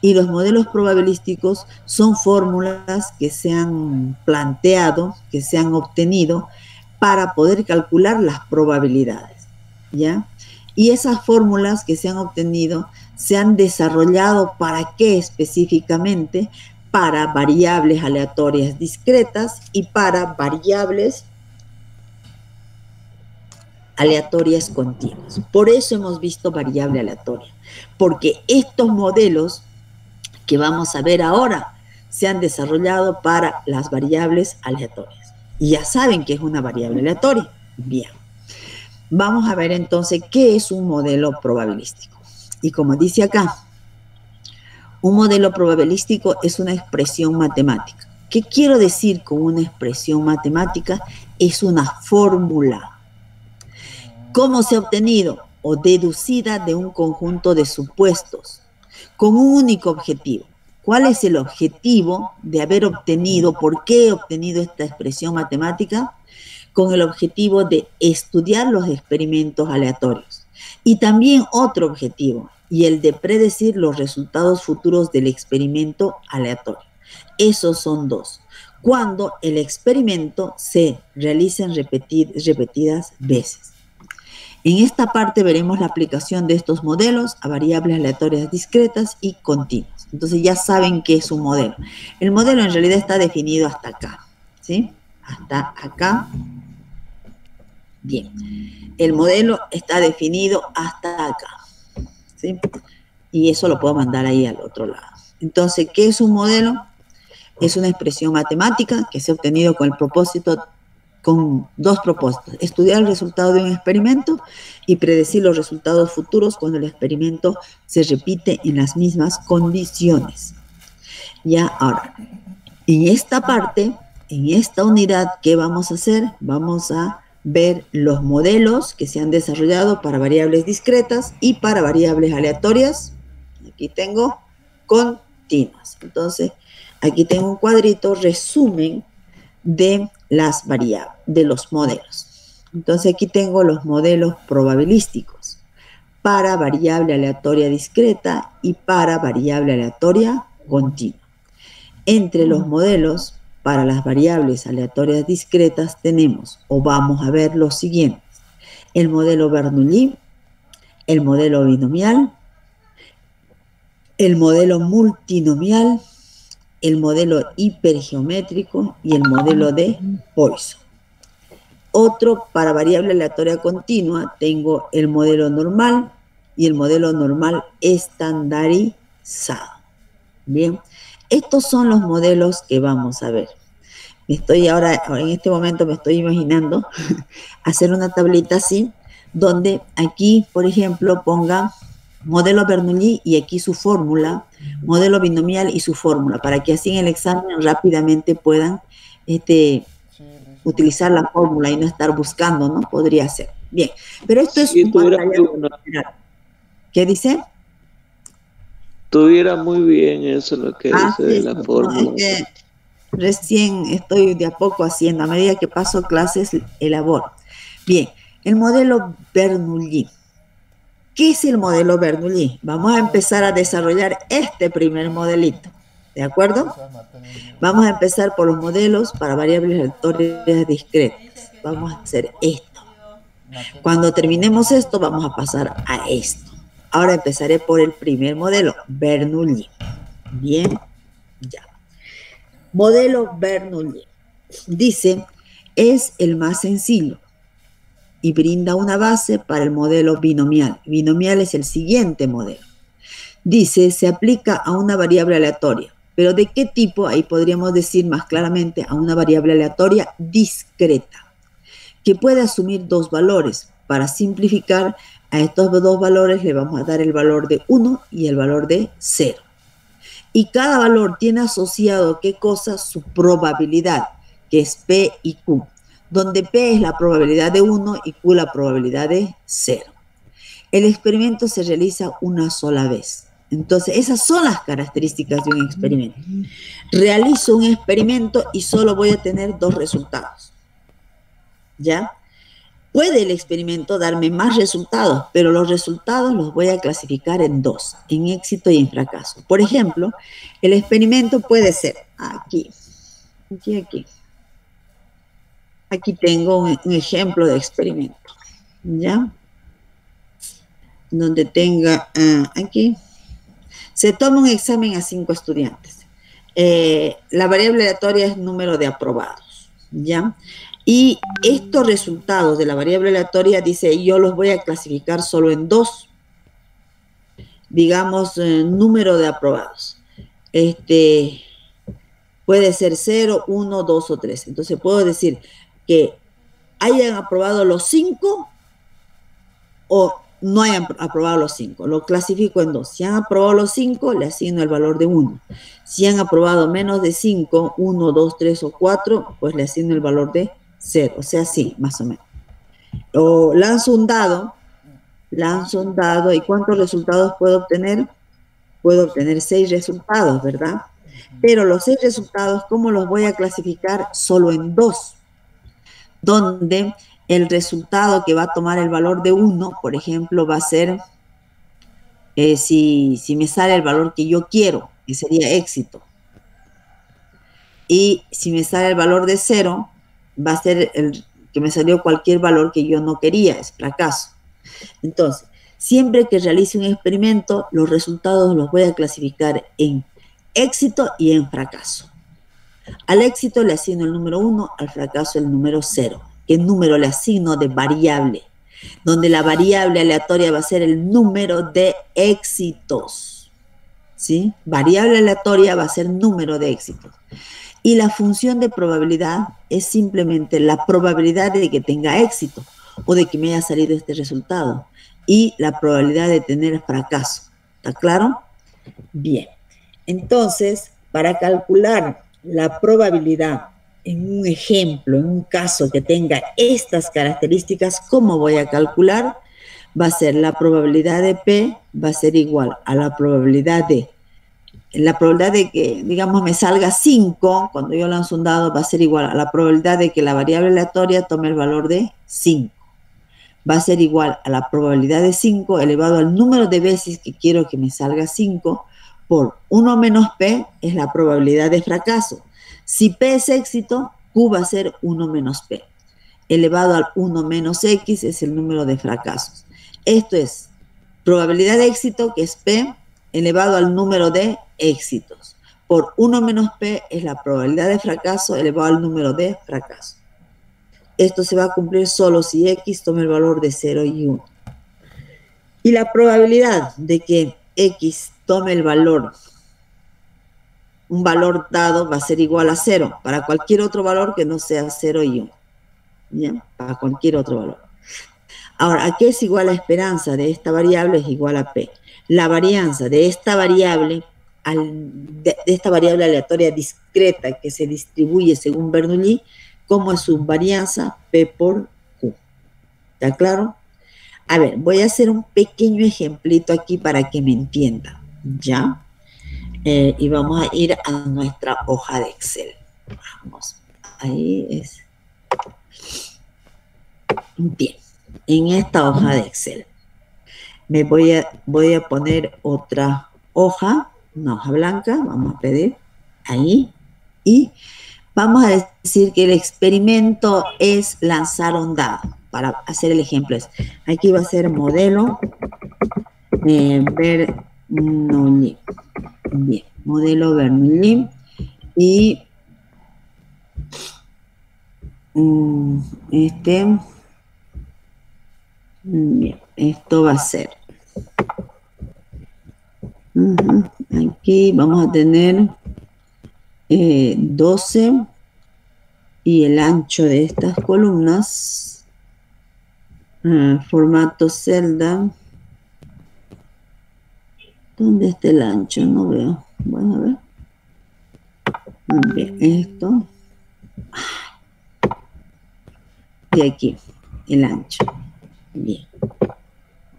Y los modelos probabilísticos son fórmulas que se han planteado, que se han obtenido para poder calcular las probabilidades, ¿ya? Y esas fórmulas que se han obtenido se han desarrollado para qué específicamente? Para variables aleatorias discretas y para variables aleatorias continuas. Por eso hemos visto variable aleatoria, porque estos modelos que vamos a ver ahora se han desarrollado para las variables aleatorias. Y ya saben que es una variable aleatoria. Bien. Vamos a ver entonces qué es un modelo probabilístico. Y como dice acá, un modelo probabilístico es una expresión matemática. ¿Qué quiero decir con una expresión matemática? Es una fórmula ¿Cómo se ha obtenido o deducida de un conjunto de supuestos con un único objetivo? ¿Cuál es el objetivo de haber obtenido, por qué he obtenido esta expresión matemática? Con el objetivo de estudiar los experimentos aleatorios. Y también otro objetivo, y el de predecir los resultados futuros del experimento aleatorio. Esos son dos. Cuando el experimento se realiza en repetidas veces. En esta parte veremos la aplicación de estos modelos a variables aleatorias discretas y continuas. Entonces ya saben qué es un modelo. El modelo en realidad está definido hasta acá, ¿sí? Hasta acá. Bien. El modelo está definido hasta acá, ¿sí? Y eso lo puedo mandar ahí al otro lado. Entonces, ¿qué es un modelo? Es una expresión matemática que se ha obtenido con el propósito con dos propósitos, estudiar el resultado de un experimento y predecir los resultados futuros cuando el experimento se repite en las mismas condiciones. Ya ahora, en esta parte, en esta unidad, ¿qué vamos a hacer? Vamos a ver los modelos que se han desarrollado para variables discretas y para variables aleatorias. Aquí tengo continuas. Entonces, aquí tengo un cuadrito, resumen de las variables, de los modelos. Entonces aquí tengo los modelos probabilísticos para variable aleatoria discreta y para variable aleatoria continua. Entre los modelos para las variables aleatorias discretas tenemos, o vamos a ver los siguientes, el modelo Bernoulli, el modelo binomial, el modelo multinomial, el modelo hipergeométrico y el modelo de Poisson. Otro, para variable aleatoria continua, tengo el modelo normal y el modelo normal estandarizado. Bien, estos son los modelos que vamos a ver. Estoy ahora, en este momento me estoy imaginando hacer una tablita así, donde aquí, por ejemplo, ponga modelo Bernoulli y aquí su fórmula, modelo binomial y su fórmula, para que así en el examen rápidamente puedan este, utilizar la fórmula y no estar buscando, ¿no? Podría ser. Bien, pero esto es un ¿Qué dice? Tuviera muy bien eso lo que ah, dice de la fórmula. recién estoy de a poco haciendo, a medida que paso clases, elaboro. Bien, el modelo Bernoulli. ¿Qué es el modelo Bernoulli? Vamos a empezar a desarrollar este primer modelito. ¿De acuerdo? Vamos a empezar por los modelos para variables aleatorias discretas. Vamos a hacer esto. Cuando terminemos esto, vamos a pasar a esto. Ahora empezaré por el primer modelo, Bernoulli. Bien, ya. Modelo Bernoulli. Dice, es el más sencillo y brinda una base para el modelo binomial. Binomial es el siguiente modelo. Dice, se aplica a una variable aleatoria. ¿Pero de qué tipo? Ahí podríamos decir más claramente a una variable aleatoria discreta, que puede asumir dos valores. Para simplificar, a estos dos valores le vamos a dar el valor de 1 y el valor de 0. Y cada valor tiene asociado, ¿qué cosa? Su probabilidad, que es P y Q donde P es la probabilidad de 1 y Q la probabilidad de 0. El experimento se realiza una sola vez. Entonces, esas son las características de un experimento. Realizo un experimento y solo voy a tener dos resultados. ¿Ya? Puede el experimento darme más resultados, pero los resultados los voy a clasificar en dos, en éxito y en fracaso. Por ejemplo, el experimento puede ser aquí, aquí, aquí. Aquí tengo un, ejemplo de experimento, ¿ya? Donde tenga ah, aquí, se toma un examen a cinco estudiantes. Eh, la variable aleatoria es número de aprobados, ¿ya? Y estos resultados de la variable aleatoria, dice, yo los voy a clasificar solo en dos, digamos, eh, número de aprobados. Este, puede ser 0, 1, 2 o 3. Entonces puedo decir, que hayan aprobado los cinco o no hayan aprobado los cinco. Lo clasifico en dos. Si han aprobado los cinco, le asigno el valor de uno. Si han aprobado menos de cinco, uno, dos, tres o cuatro, pues le asigno el valor de cero. O sea, sí, más o menos. O lanzo un dado, lanzo un dado, ¿y cuántos resultados puedo obtener? Puedo obtener seis resultados, ¿verdad? Pero los seis resultados, ¿cómo los voy a clasificar? Solo en dos donde el resultado que va a tomar el valor de 1, por ejemplo, va a ser, eh, si, me sale el valor que yo quiero, que sería éxito, y si me sale el valor de 0, va a ser el que me salió cualquier valor que yo no quería, es fracaso. Entonces, siempre que realice un experimento, los resultados los voy a clasificar en éxito y en fracaso. Al éxito le asigno el número 1, al fracaso el número 0. ¿Qué número le asigno de variable? Donde la variable aleatoria va a ser el número de éxitos. ¿Sí? Variable aleatoria va a ser número de éxitos. Y la función de probabilidad es simplemente la probabilidad de que tenga éxito o de que me haya salido este resultado y la probabilidad de tener fracaso. ¿Está claro? Bien. Entonces, para calcular la probabilidad en un ejemplo, en un caso que tenga estas características, ¿cómo voy a calcular? Va a ser la probabilidad de P, va a ser igual a la probabilidad de, la probabilidad de que, digamos, me salga 5, cuando yo lanzo un dado, va a ser igual a la probabilidad de que la variable aleatoria tome el valor de 5. Va a ser igual a la probabilidad de 5 elevado al número de veces que quiero que me salga 5 por 1 menos P es la probabilidad de fracaso. Si P es éxito, Q va a ser 1 menos P. Elevado al 1 menos X es el número de fracasos. Esto es probabilidad de éxito, que es P, elevado al número de éxitos. Por 1 menos P es la probabilidad de fracaso elevado al número de fracaso. Esto se va a cumplir solo si X toma el valor de 0 y 1. Y la probabilidad de que X tome el valor, un valor dado va a ser igual a cero para cualquier otro valor que no sea 0 y 1. ¿Ya? Para cualquier otro valor. Ahora, ¿a qué es igual la esperanza de esta variable? Es igual a P. la varianza de esta variable, de, esta variable aleatoria discreta que se distribuye según Bernoulli, como es su varianza P por Q. ¿Está claro? A ver, voy a hacer un pequeño ejemplito aquí para que me entiendan, ¿ya? Eh, y vamos a ir a nuestra hoja de Excel. Vamos, ahí es. Bien, en esta hoja de Excel me voy a, voy a poner otra hoja, una hoja blanca, vamos a pedir ahí, y vamos a decir que el experimento es lanzar un dado, para hacer el ejemplo. Aquí va a ser modelo eh, Bernoulli. Bien, modelo Bernoulli. Y mm, este, mm, bien, esto va a ser. Aquí vamos a tener eh, 12 y el ancho de estas columnas, ah, formato celda. ¿Dónde está el ancho? No veo. Bueno, a ver. Esto. Y aquí, el ancho. Bien.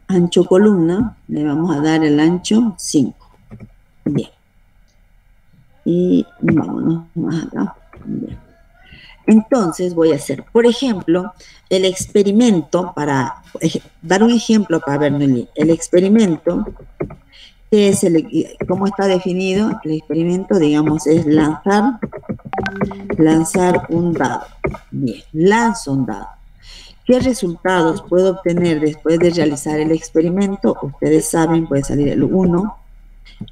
Ancho columna, le vamos a dar el ancho 5. Bien. Y vámonos más acá. Bien. Entonces voy a hacer, por ejemplo, el experimento para dar un ejemplo para Bernoulli. El experimento ¿Qué es ¿Cómo está definido? El experimento, digamos, es lanzar, lanzar un dado. Bien, lanzo un dado. ¿Qué resultados puedo obtener después de realizar el experimento? Ustedes saben, puede salir el 1,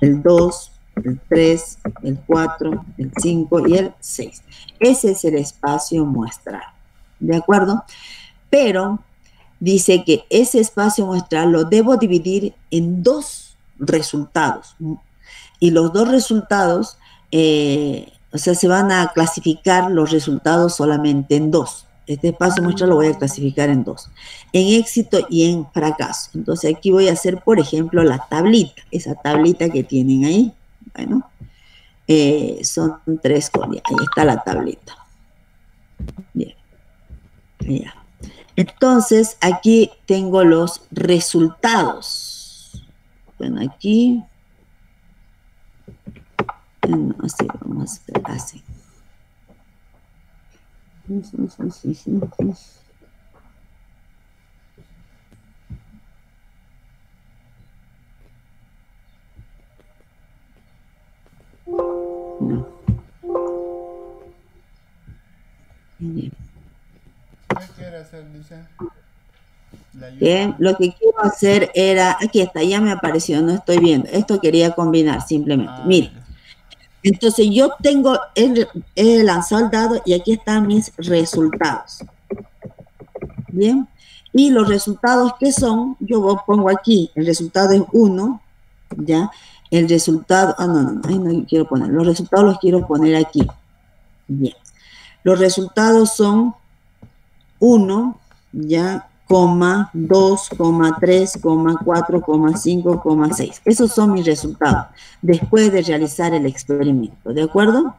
el 2, el 3, el 4, el 5 y el 6. Ese es el espacio muestral. ¿De acuerdo? Pero dice que ese espacio muestral lo debo dividir en dos resultados. Y los dos resultados, eh, o sea, se van a clasificar los resultados solamente en dos. Este espacio muestral lo voy a clasificar en dos, en éxito y en fracaso. Entonces aquí voy a hacer, por ejemplo, la tablita, esa tablita que tienen ahí. Bueno, eh, son tres. Ahí está la tablita. Bien. Ya. Entonces aquí tengo los resultados. Bueno, aquí. No, así vamos a así. No. Bien. ¿Qué quiere hacer, dice? Bien, lo que quiero hacer era, aquí está, ya me apareció, no estoy viendo. Esto quería combinar simplemente. Ah, Mire, entonces yo tengo el, he lanzado el dado y aquí están mis resultados. Bien, y los resultados que son, yo pongo aquí, el resultado es 1, ya, el resultado, ah, no, no, no, ahí no quiero poner, los resultados los quiero poner aquí. Bien, los resultados son 1, ya, coma, 2, coma, 3, coma, 4, coma, 5, coma, 6. Esos son mis resultados después de realizar el experimento, ¿de acuerdo?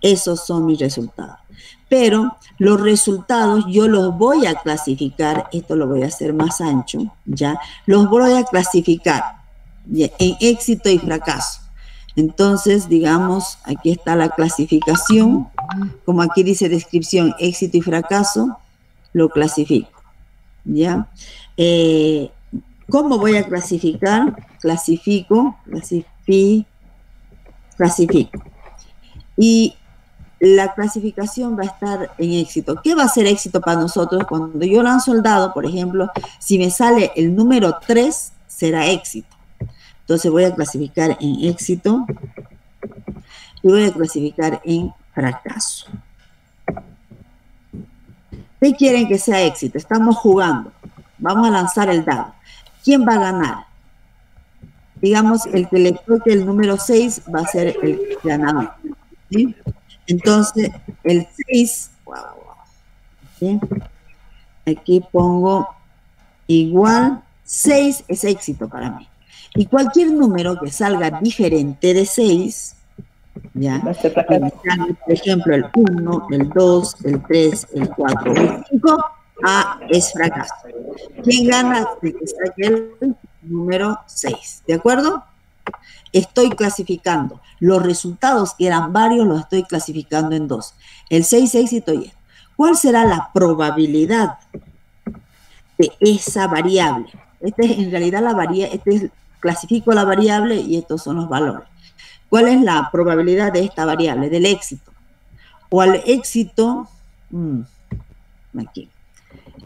Esos son mis resultados. Pero los resultados yo los voy a clasificar, esto lo voy a hacer más ancho, ¿ya? Los voy a clasificar en éxito y fracaso. Entonces, digamos, aquí está la clasificación, como aquí dice descripción, éxito y fracaso, lo clasifico. ¿Ya? Eh, ¿Cómo voy a clasificar? Clasifico, clasifi- clasifico. Y la clasificación va a estar en éxito. ¿Qué va a ser éxito para nosotros? Cuando yo lanzo el dado, por ejemplo, si me sale el número 3, será éxito. Entonces voy a clasificar en éxito y voy a clasificar en fracaso. ¿Qué quieren que sea éxito? Estamos jugando. Vamos a lanzar el dado. ¿Quién va a ganar? Digamos, el que le toque el número 6 va a ser el ganador. Entonces, el 6, wow, wow, ¿sí? aquí pongo igual, 6 es éxito para mí. Y cualquier número que salga diferente de 6, ¿ya? Por ejemplo, el 1, el 2, el 3, el 4, el 5, A es fracaso. ¿Quién gana? El que saque el número 6. ¿De acuerdo? Estoy clasificando. Los resultados, que eran varios, los estoy clasificando en dos. El 6, éxito y el. ¿Cuál será la probabilidad de esa variable? Este es en realidad la variable, este es, clasifico la variable y estos son los valores. ¿Cuál es la probabilidad de esta variable, del éxito? O al éxito, mm, aquí,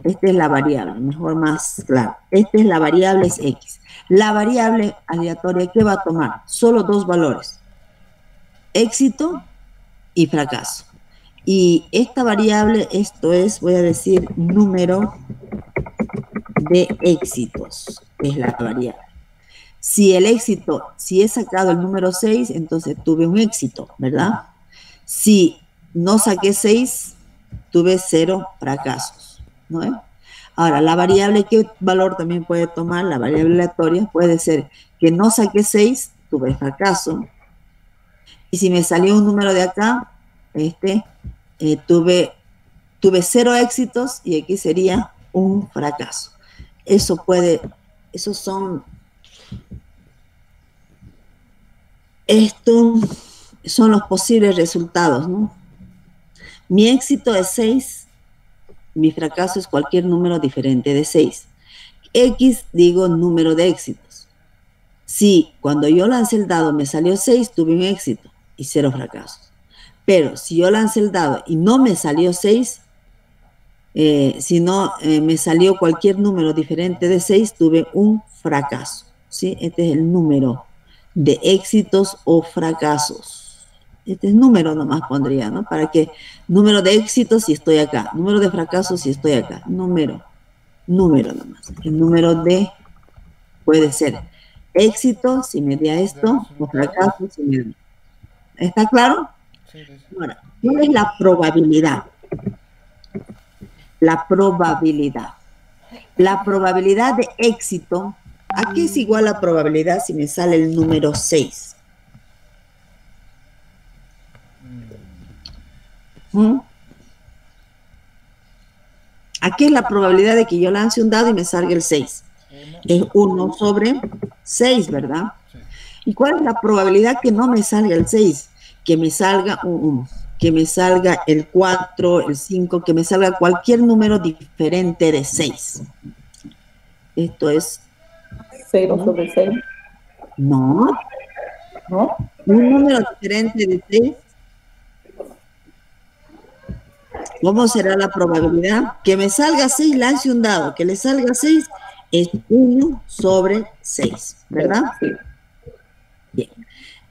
esta es la variable, mejor más claro. Esta es la variable, es X. La variable aleatoria, ¿qué va a tomar? Solo dos valores, éxito y fracaso. Y esta variable, esto es, voy a decir, número de éxitos, es la variable. Si el éxito, si he sacado el número 6, entonces tuve un éxito, ¿verdad? Si no saqué 6, tuve cero fracasos, ¿no? Ahora, la variable, ¿qué valor también puede tomar? La variable aleatoria puede ser que no saqué 6, tuve fracaso. Y si me salió un número de acá, este, eh, tuve, tuve cero éxitos y aquí sería un fracaso. Eso puede, esos son, estos son los posibles resultados, ¿no? Mi éxito es 6, mi fracaso es cualquier número diferente de 6. X digo número de éxitos. Si cuando yo lancé el dado me salió 6, tuve un éxito y cero fracasos. Pero si yo lancé el dado y no me salió 6, eh, si no eh, me salió cualquier número diferente de 6, tuve un fracaso. ¿Sí? Este es el número de éxitos o fracasos. Este es número nomás pondría, ¿no? Para que número de éxitos si estoy acá, número de fracasos si estoy acá, número, número nomás. El número de puede ser éxito si me da esto o fracaso si me da. ¿Está claro? Ahora, ¿cuál es la probabilidad? La probabilidad. La probabilidad de éxito, ¿a qué es igual la probabilidad si me sale el número 6? ¿Mm? ¿A qué es la probabilidad de que yo lance un dado y me salga el 6? Uno, Es 1 sobre 6, ¿verdad? ¿Y cuál es la probabilidad que no me salga el 6? Que me salga un, un- que me salga el 4, el 5, que me salga cualquier número diferente de 6. Esto es, 0 sobre 6, no, ¿no? un número diferente de 6. ¿Cómo será la probabilidad? Que me salga 6, lance un dado, que le salga 6 es 1 sobre 6, ¿verdad? Sí. Bien.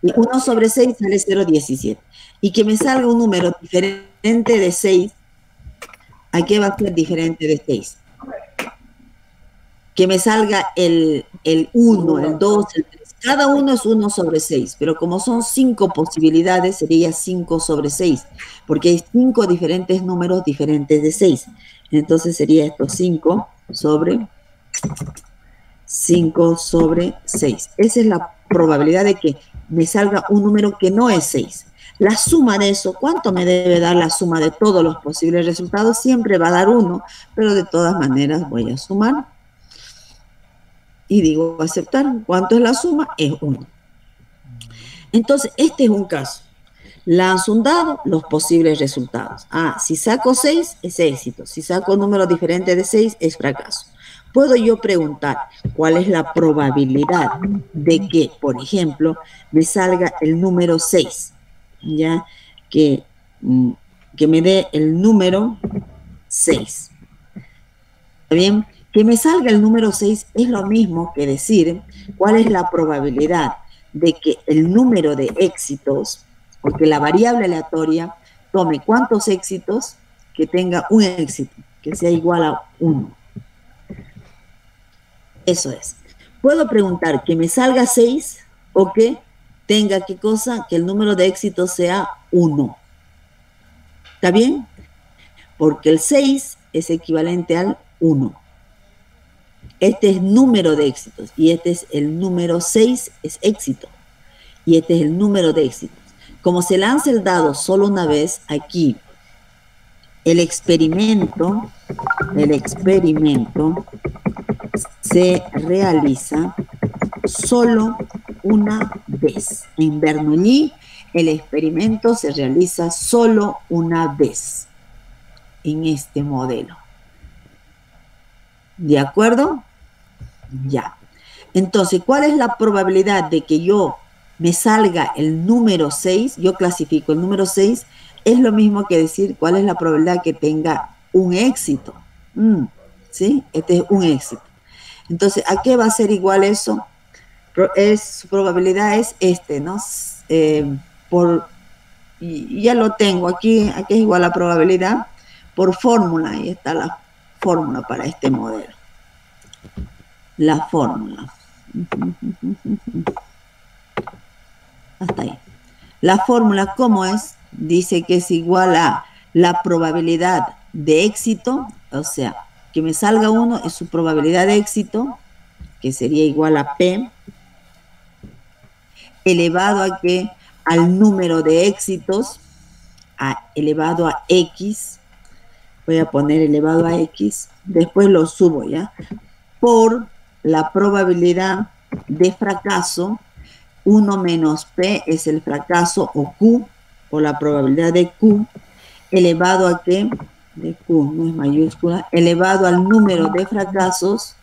Y 1 sobre 6 sale 0,17. Y que me salga un número diferente de 6, ¿a qué va a ser diferente de 6? Que me salga el, el 1, el 2, el 3. Cada uno es 1 sobre 6, pero como son 5 posibilidades, sería 5 sobre 6, porque hay 5 diferentes números diferentes de 6. Entonces sería esto 5 sobre 5 sobre 6. Esa es la probabilidad de que me salga un número que no es 6. La suma de eso, ¿cuánto me debe dar la suma de todos los posibles resultados? Siempre va a dar 1, pero de todas maneras voy a sumar. Y digo aceptar. ¿Cuánto es la suma? Es 1. Entonces, este es un caso. Lanzo un dado, los posibles resultados. Ah, si saco 6 es éxito. Si saco un número diferente de 6 es fracaso. Puedo yo preguntar cuál es la probabilidad de que, por ejemplo, me salga el número 6, ya que, mm, que me dé el número 6. ¿Está bien? Que me salga el número 6 es lo mismo que decir cuál es la probabilidad de que el número de éxitos, porque la variable aleatoria tome cuántos éxitos que tenga un éxito, que sea igual a 1. Eso es. Puedo preguntar que me salga 6 o que tenga qué cosa, que el número de éxitos sea 1. ¿Está bien? Porque el 6 es equivalente al 1. Este es número de éxitos y este es el número 6, es éxito. Y este es el número de éxitos. Como se lanza el dado solo una vez, aquí el experimento, el experimento se realiza solo una vez. En Bernoulli, el experimento se realiza solo una vez en este modelo. ¿De acuerdo? Ya. Entonces, ¿cuál es la probabilidad de que yo me salga el número 6? Yo clasifico el número 6, es lo mismo que decir cuál es la probabilidad que tenga un éxito. Mm, ¿Sí? Este es un éxito. Entonces, ¿a qué va a ser igual eso? Es, su probabilidad es este, ¿no? Eh, por, y ya lo tengo aquí, aquí es igual la probabilidad por fórmula, ahí está la fórmula para este modelo. La fórmula. Hasta ahí. La fórmula, ¿cómo es? Dice que es igual a la probabilidad de éxito, o sea, que me salga uno es su probabilidad de éxito, que sería igual a P, elevado a que al número de éxitos, a, elevado a X, voy a poner elevado a X, después lo subo ya, por la probabilidad de fracaso, 1 menos P es el fracaso o Q, por la probabilidad de Q, elevado a qué, de Q, no es mayúscula, elevado al número de fracasos,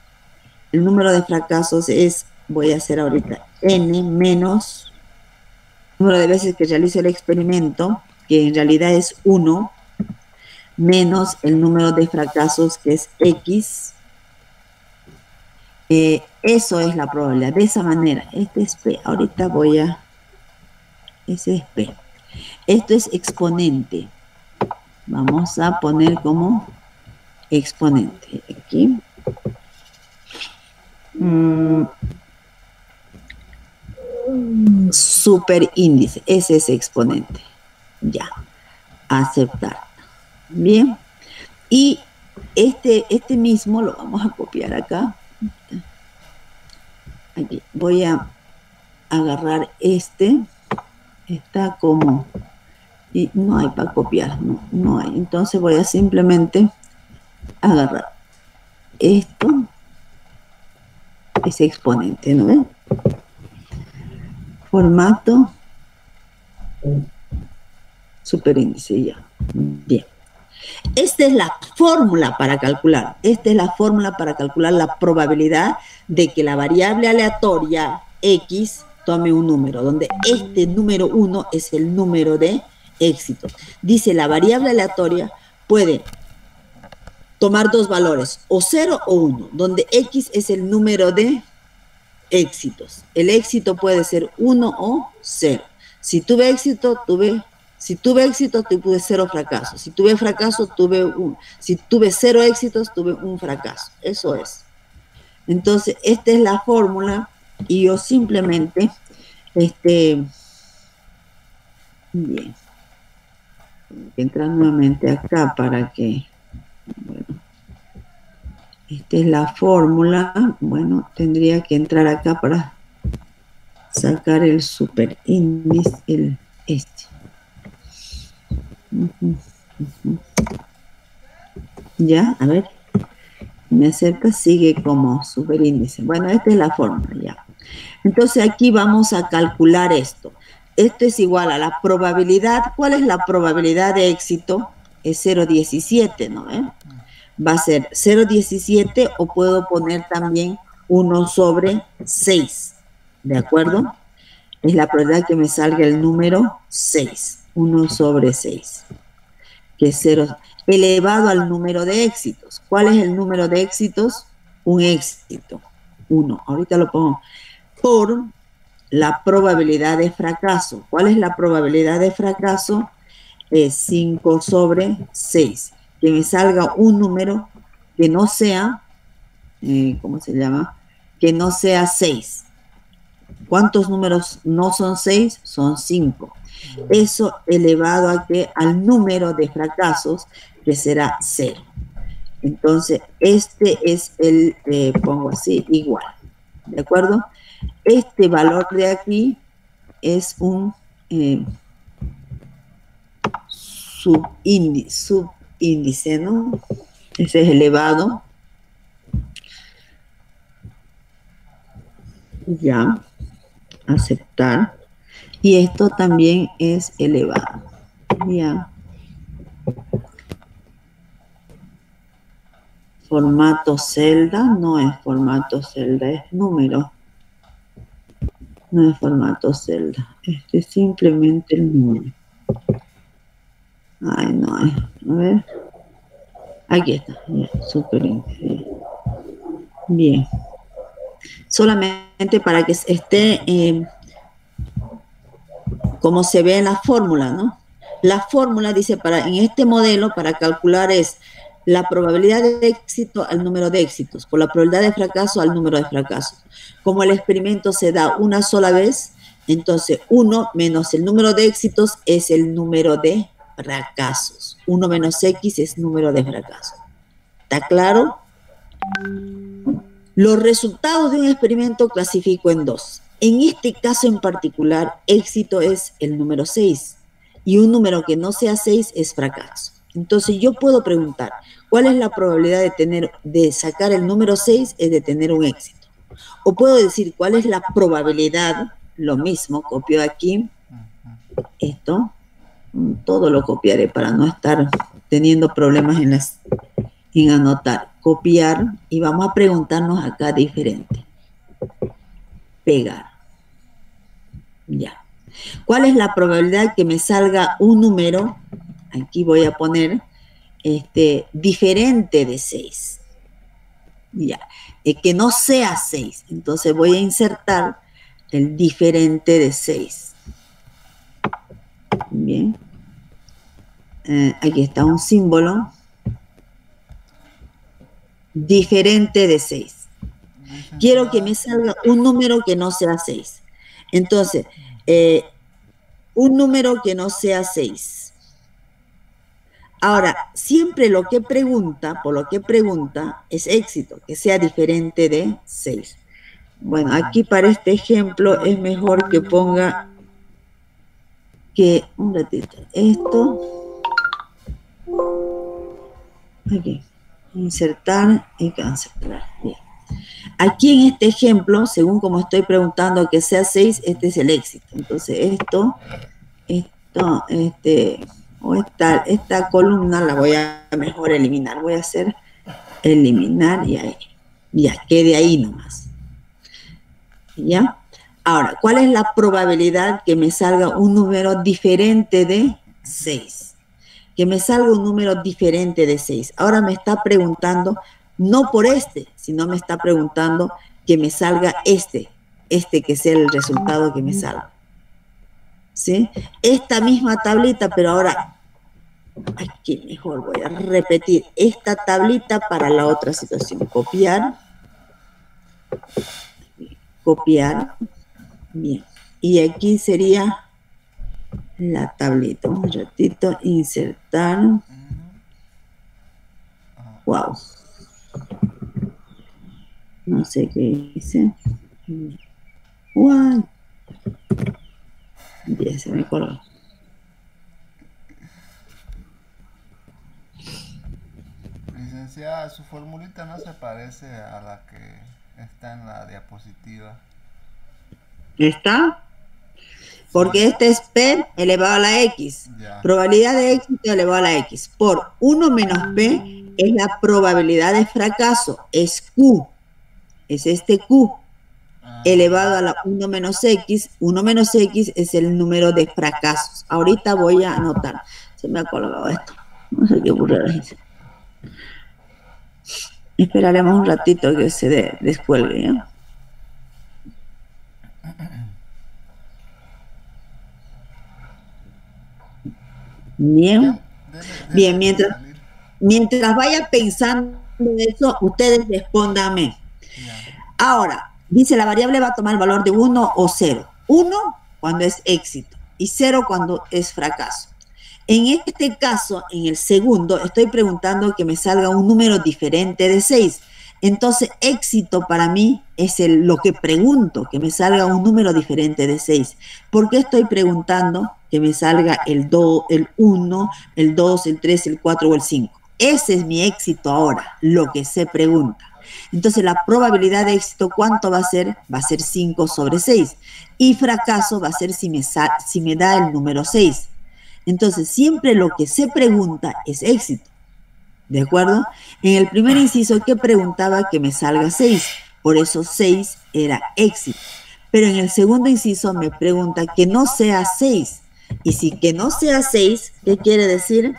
el número de fracasos es, voy a hacer ahorita, N menos número de veces que realizo el experimento, que en realidad es 1, menos el número de fracasos que es X. Eh, eso es la probabilidad. De esa manera, este es P. Ahorita voy a... Ese es P. Esto es exponente. Vamos a poner como exponente. Aquí. Mm. Super índice. Ese es exponente. Ya. Aceptar. Bien. Y este, este mismo lo vamos a copiar acá. Aquí. Voy a agarrar este. Está como... Y no hay para copiar, no, no hay. Entonces voy a simplemente agarrar esto, ese exponente, ¿no? Formato, superíndice ya. Bien. Esta es la fórmula para calcular. Esta es la fórmula para calcular la probabilidad de que la variable aleatoria X tome un número, donde este número 1 es el número de éxito. Dice la variable aleatoria puede tomar dos valores, o 0 o 1, donde X es el número de éxitos. El éxito puede ser 1 o 0. Si tuve éxito, tuve si tuve éxito, tuve cero fracasos. Si tuve fracaso, tuve un. Si tuve cero éxitos, tuve un fracaso. Eso es. Entonces, esta es la fórmula y yo simplemente, este, bien, entrar nuevamente acá para que, bueno, esta es la fórmula, bueno, tendría que entrar acá para sacar el superíndice, el. Ya, a ver. Me acerca, sigue como superíndice. Bueno, esta es la fórmula, ya. Entonces aquí vamos a calcular esto. Esto es igual a la probabilidad. ¿Cuál es la probabilidad de éxito? Es 0,17, ¿no? Va a ser 0,17 o puedo poner también 1 sobre 6. ¿De acuerdo? Es la probabilidad que me salga el número 6. 1 sobre 6, que es 0, elevado al número de éxitos. ¿Cuál es el número de éxitos? Un éxito, 1. Ahorita lo pongo. Por la probabilidad de fracaso. ¿Cuál es la probabilidad de fracaso? Es 5 sobre 6. Que me salga un número que no sea, eh, ¿cómo se llama? Que no sea 6. ¿Cuántos números no son 6? Son 5. Eso elevado a que, al número de fracasos, que será cero. Entonces, este es el, eh, pongo así, igual. ¿De acuerdo? Este valor de aquí es un eh, subíndice, subíndice, ¿no? Ese es elevado. Ya, aceptar. Y esto también es elevado. Ya. Formato celda, no es formato celda, es número. No es formato celda, este es simplemente el número. Ay, no, a ver. Aquí está, súper bien. Solamente para que esté eh, como se ve en la fórmula, ¿no? La fórmula dice para en este modelo para calcular es la probabilidad de éxito al número de éxitos, por la probabilidad de fracaso al número de fracasos. Como el experimento se da una sola vez, entonces 1 menos el número de éxitos es el número de fracasos. 1 menos X es número de fracasos. ¿Está claro? Los resultados de un experimento clasifico en dos. En este caso en particular, éxito es el número 6 y un número que no sea 6 es fracaso. Entonces yo puedo preguntar, ¿cuál es la probabilidad de tener de sacar el número 6 es de tener un éxito? O puedo decir, ¿cuál es la probabilidad? Lo mismo, copio aquí esto, todo lo copiaré para no estar teniendo problemas en las en anotar, copiar y vamos a preguntarnos acá diferente. Pegar. Ya. ¿Cuál es la probabilidad que me salga un número? Aquí voy a poner este, diferente de 6. Ya. que no sea 6. Entonces voy a insertar el diferente de 6. Bien. Eh, aquí está un símbolo. Diferente de 6. Quiero que me salga un número que no sea 6. Entonces, eh, un número que no sea 6. Ahora, siempre lo que pregunta, por lo que pregunta, es éxito, que sea diferente de 6. Bueno, aquí para este ejemplo es mejor que ponga que, un ratito, esto, aquí, insertar y cancelar. Bien. Aquí en este ejemplo, según como estoy preguntando que sea 6, este es el éxito. Entonces esto, esto, este, o esta, esta columna la voy a mejor eliminar. Voy a hacer eliminar y ahí. Ya, quede ahí nomás. ¿Ya? Ahora, ¿cuál es la probabilidad que me salga un número diferente de 6? Que me salga un número diferente de 6. Ahora me está preguntando no por este, sino me está preguntando que me salga este, este que sea el resultado que me salga. ¿Sí? Esta misma tablita, pero ahora, aquí mejor voy a repetir esta tablita para la otra situación. Copiar, copiar, bien. Y aquí sería la tablita. Un ratito, insertar. Wow. No sé qué dice. What? Ya se me colgó. Licenciada, su formulita no se parece a la que está en la diapositiva. ¿Está? Porque este es P elevado a la X. Probabilidad de éxito elevado a la X. Por 1 menos P es la probabilidad de fracaso. Es Q es este Q ah. elevado a la 1 menos X. 1 menos X es el número de fracasos. Ahorita voy a anotar. Se me ha colgado esto. No sé qué ocurre. Esperaremos un ratito que se descuelgue. Bien. Bien, mientras, mientras vaya pensando en eso, ustedes respóndanme. Ahora, dice la variable va a tomar el valor de 1 o 0. 1 cuando es éxito y 0 cuando es fracaso. En este caso, en el segundo, estoy preguntando que me salga un número diferente de 6. Entonces, éxito para mí es el, lo que pregunto, que me salga un número diferente de 6. ¿Por qué estoy preguntando que me salga el 2, el 1, el 2, el 3, el 4 o el 5? Ese es mi éxito ahora, lo que se pregunta. Entonces, la probabilidad de éxito, ¿cuánto va a ser? Va a ser 5 sobre 6. Y fracaso va a ser si me, da el número 6. Entonces, siempre lo que se pregunta es éxito. ¿De acuerdo? En el primer inciso que preguntaba que me salga 6, por eso 6 era éxito. Pero en el segundo inciso me pregunta que no sea 6. Y si que no sea 6, ¿qué quiere decir?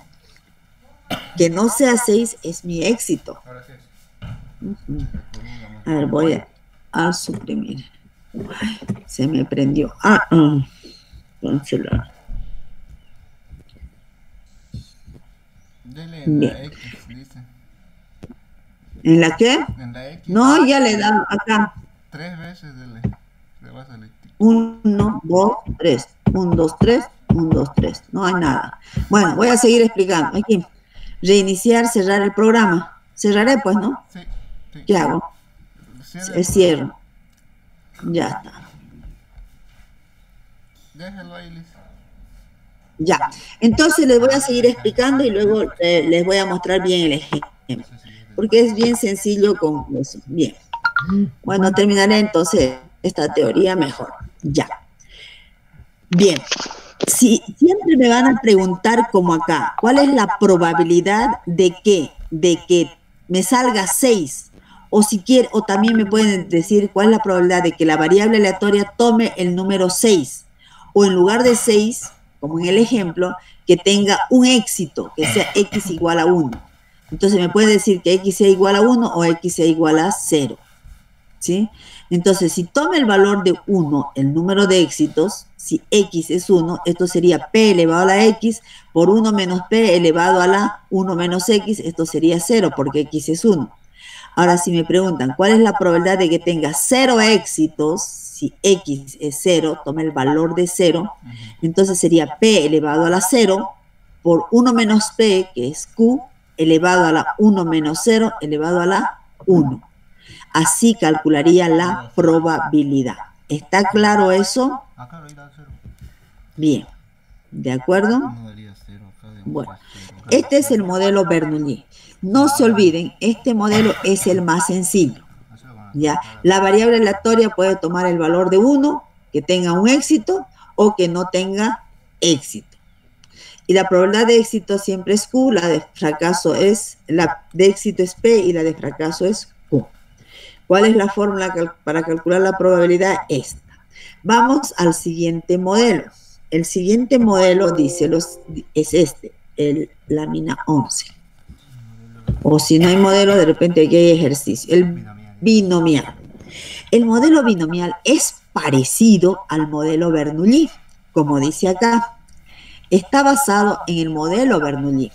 Que no sea 6 es mi éxito. A ver, voy a, a suprimir. Ay, se me prendió. Ah, uh, cancelar. Dele en la X, dice. ¿En la qué? En la X. No, ya le dan acá. Tres veces dele. Le va a salir. 1, 2, 3. 1, 2, 3. 1, 2, 3. No hay nada. Bueno, voy a seguir explicando. Aquí. Reiniciar, cerrar el programa. Cerraré, pues, ¿no? Sí. sí. ¿Qué hago? Cierre. Cierro. Ya está. Déjalo ahí, Liz. Ya. Entonces les voy a seguir explicando y luego eh, les voy a mostrar bien el ejemplo. Porque es bien sencillo con eso. Bien. Bueno, terminaré entonces esta teoría mejor. Ya. Bien. Si siempre me van a preguntar como acá, ¿cuál es la probabilidad de que de que me salga 6? O si quiere, o también me pueden decir cuál es la probabilidad de que la variable aleatoria tome el número 6 o en lugar de 6 como en el ejemplo, que tenga un éxito, que sea x igual a 1. Entonces me puede decir que x sea igual a 1 o x sea igual a 0. ¿Sí? Entonces, si toma el valor de 1, el número de éxitos, si x es 1, esto sería p elevado a la x por 1 menos p elevado a la 1 menos x, esto sería 0 porque x es 1. Ahora, si me preguntan cuál es la probabilidad de que tenga 0 éxitos, si x es 0, toma el valor de 0, entonces sería p elevado a la 0 por 1 menos p, que es q, elevado a la 1 menos 0, elevado a la 1. Así calcularía la probabilidad. ¿Está claro eso? Bien. ¿De acuerdo? Bueno, este es el modelo Bernoulli. No se olviden, este modelo es el más sencillo. ¿ya? La variable aleatoria puede tomar el valor de 1, que tenga un éxito o que no tenga éxito. Y la probabilidad de éxito siempre es Q, la de fracaso es, la de éxito es P y la de fracaso es. ¿Cuál es la fórmula para calcular la probabilidad? Esta. Vamos al siguiente modelo. El siguiente modelo dice los, es este, el lámina 11. O si no hay modelo, de repente aquí hay ejercicio. El binomial. El modelo binomial es parecido al modelo Bernoulli, como dice acá. Está basado en el modelo Bernoulli.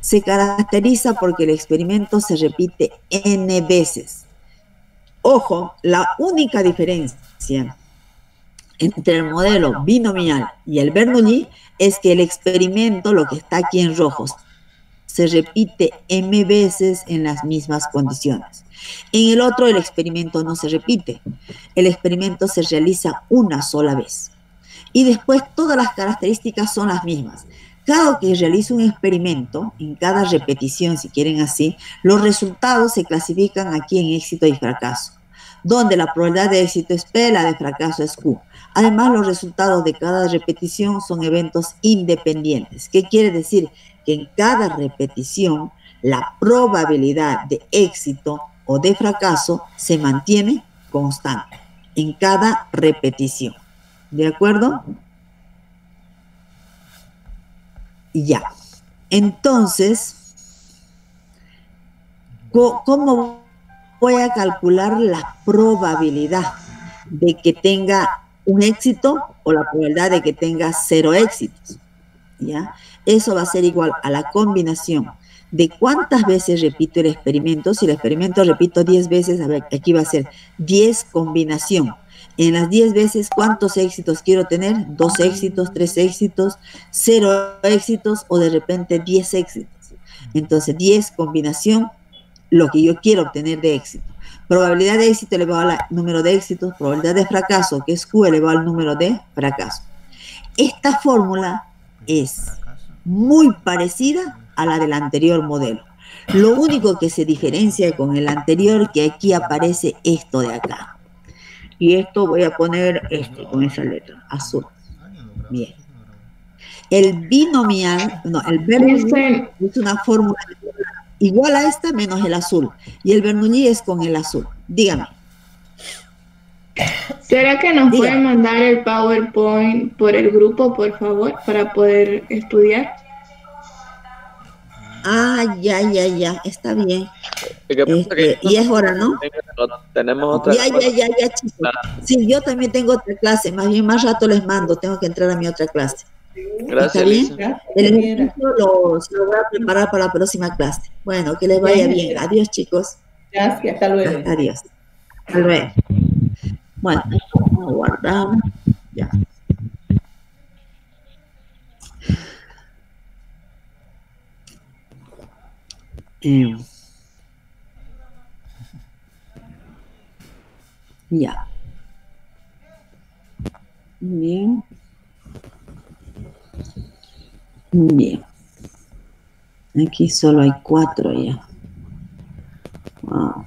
Se caracteriza porque el experimento se repite n veces. Ojo, la única diferencia entre el modelo binomial y el Bernoulli es que el experimento, lo que está aquí en rojos, se repite m veces en las mismas condiciones. En el otro el experimento no se repite. El experimento se realiza una sola vez. Y después todas las características son las mismas. Cada que realiza un experimento, en cada repetición, si quieren así, los resultados se clasifican aquí en éxito y fracaso, donde la probabilidad de éxito es P, la de fracaso es Q. Además, los resultados de cada repetición son eventos independientes. ¿Qué quiere decir? Que en cada repetición la probabilidad de éxito o de fracaso se mantiene constante en cada repetición. ¿De acuerdo? Ya. Entonces, ¿cómo voy a calcular la probabilidad de que tenga un éxito o la probabilidad de que tenga cero éxitos? ¿Ya? Eso va a ser igual a la combinación de cuántas veces repito el experimento. Si el experimento repito 10 veces, a ver, aquí va a ser 10 combinación en las 10 veces cuántos éxitos quiero tener, dos éxitos, tres éxitos, cero éxitos o de repente 10 éxitos. Entonces 10 combinación, lo que yo quiero obtener de éxito. Probabilidad de éxito elevado al número de éxitos, probabilidad de fracaso, que es Q elevado al número de fracaso. Esta fórmula es muy parecida a la del anterior modelo. Lo único que se diferencia con el anterior, que aquí aparece esto de acá. Y esto voy a poner este con esa letra, azul. Bien. El binomial, no, el Bernoulli es una fórmula igual a esta menos el azul. Y el Bernoulli es con el azul. Dígame. ¿Será que nos pueden mandar el PowerPoint por el grupo, por favor, para poder estudiar? Ah, ya, ya, ya, está bien. Este, y es hora, ¿no? tenemos otra. Ya, ya, ya, ya, chicos. Sí, yo también tengo otra clase, más bien más rato les mando, tengo que entrar a mi otra clase. Gracias, ¿Está bien? El ejercicio lo, se lo voy a preparar para la próxima clase. Bueno, que les vaya bien. Adiós, chicos. Gracias, hasta luego. Adiós. Hasta luego. Bueno, guardamos. Ya. Eh, ya. Bien. Bien. Aquí solo hay cuatro ya. Wow.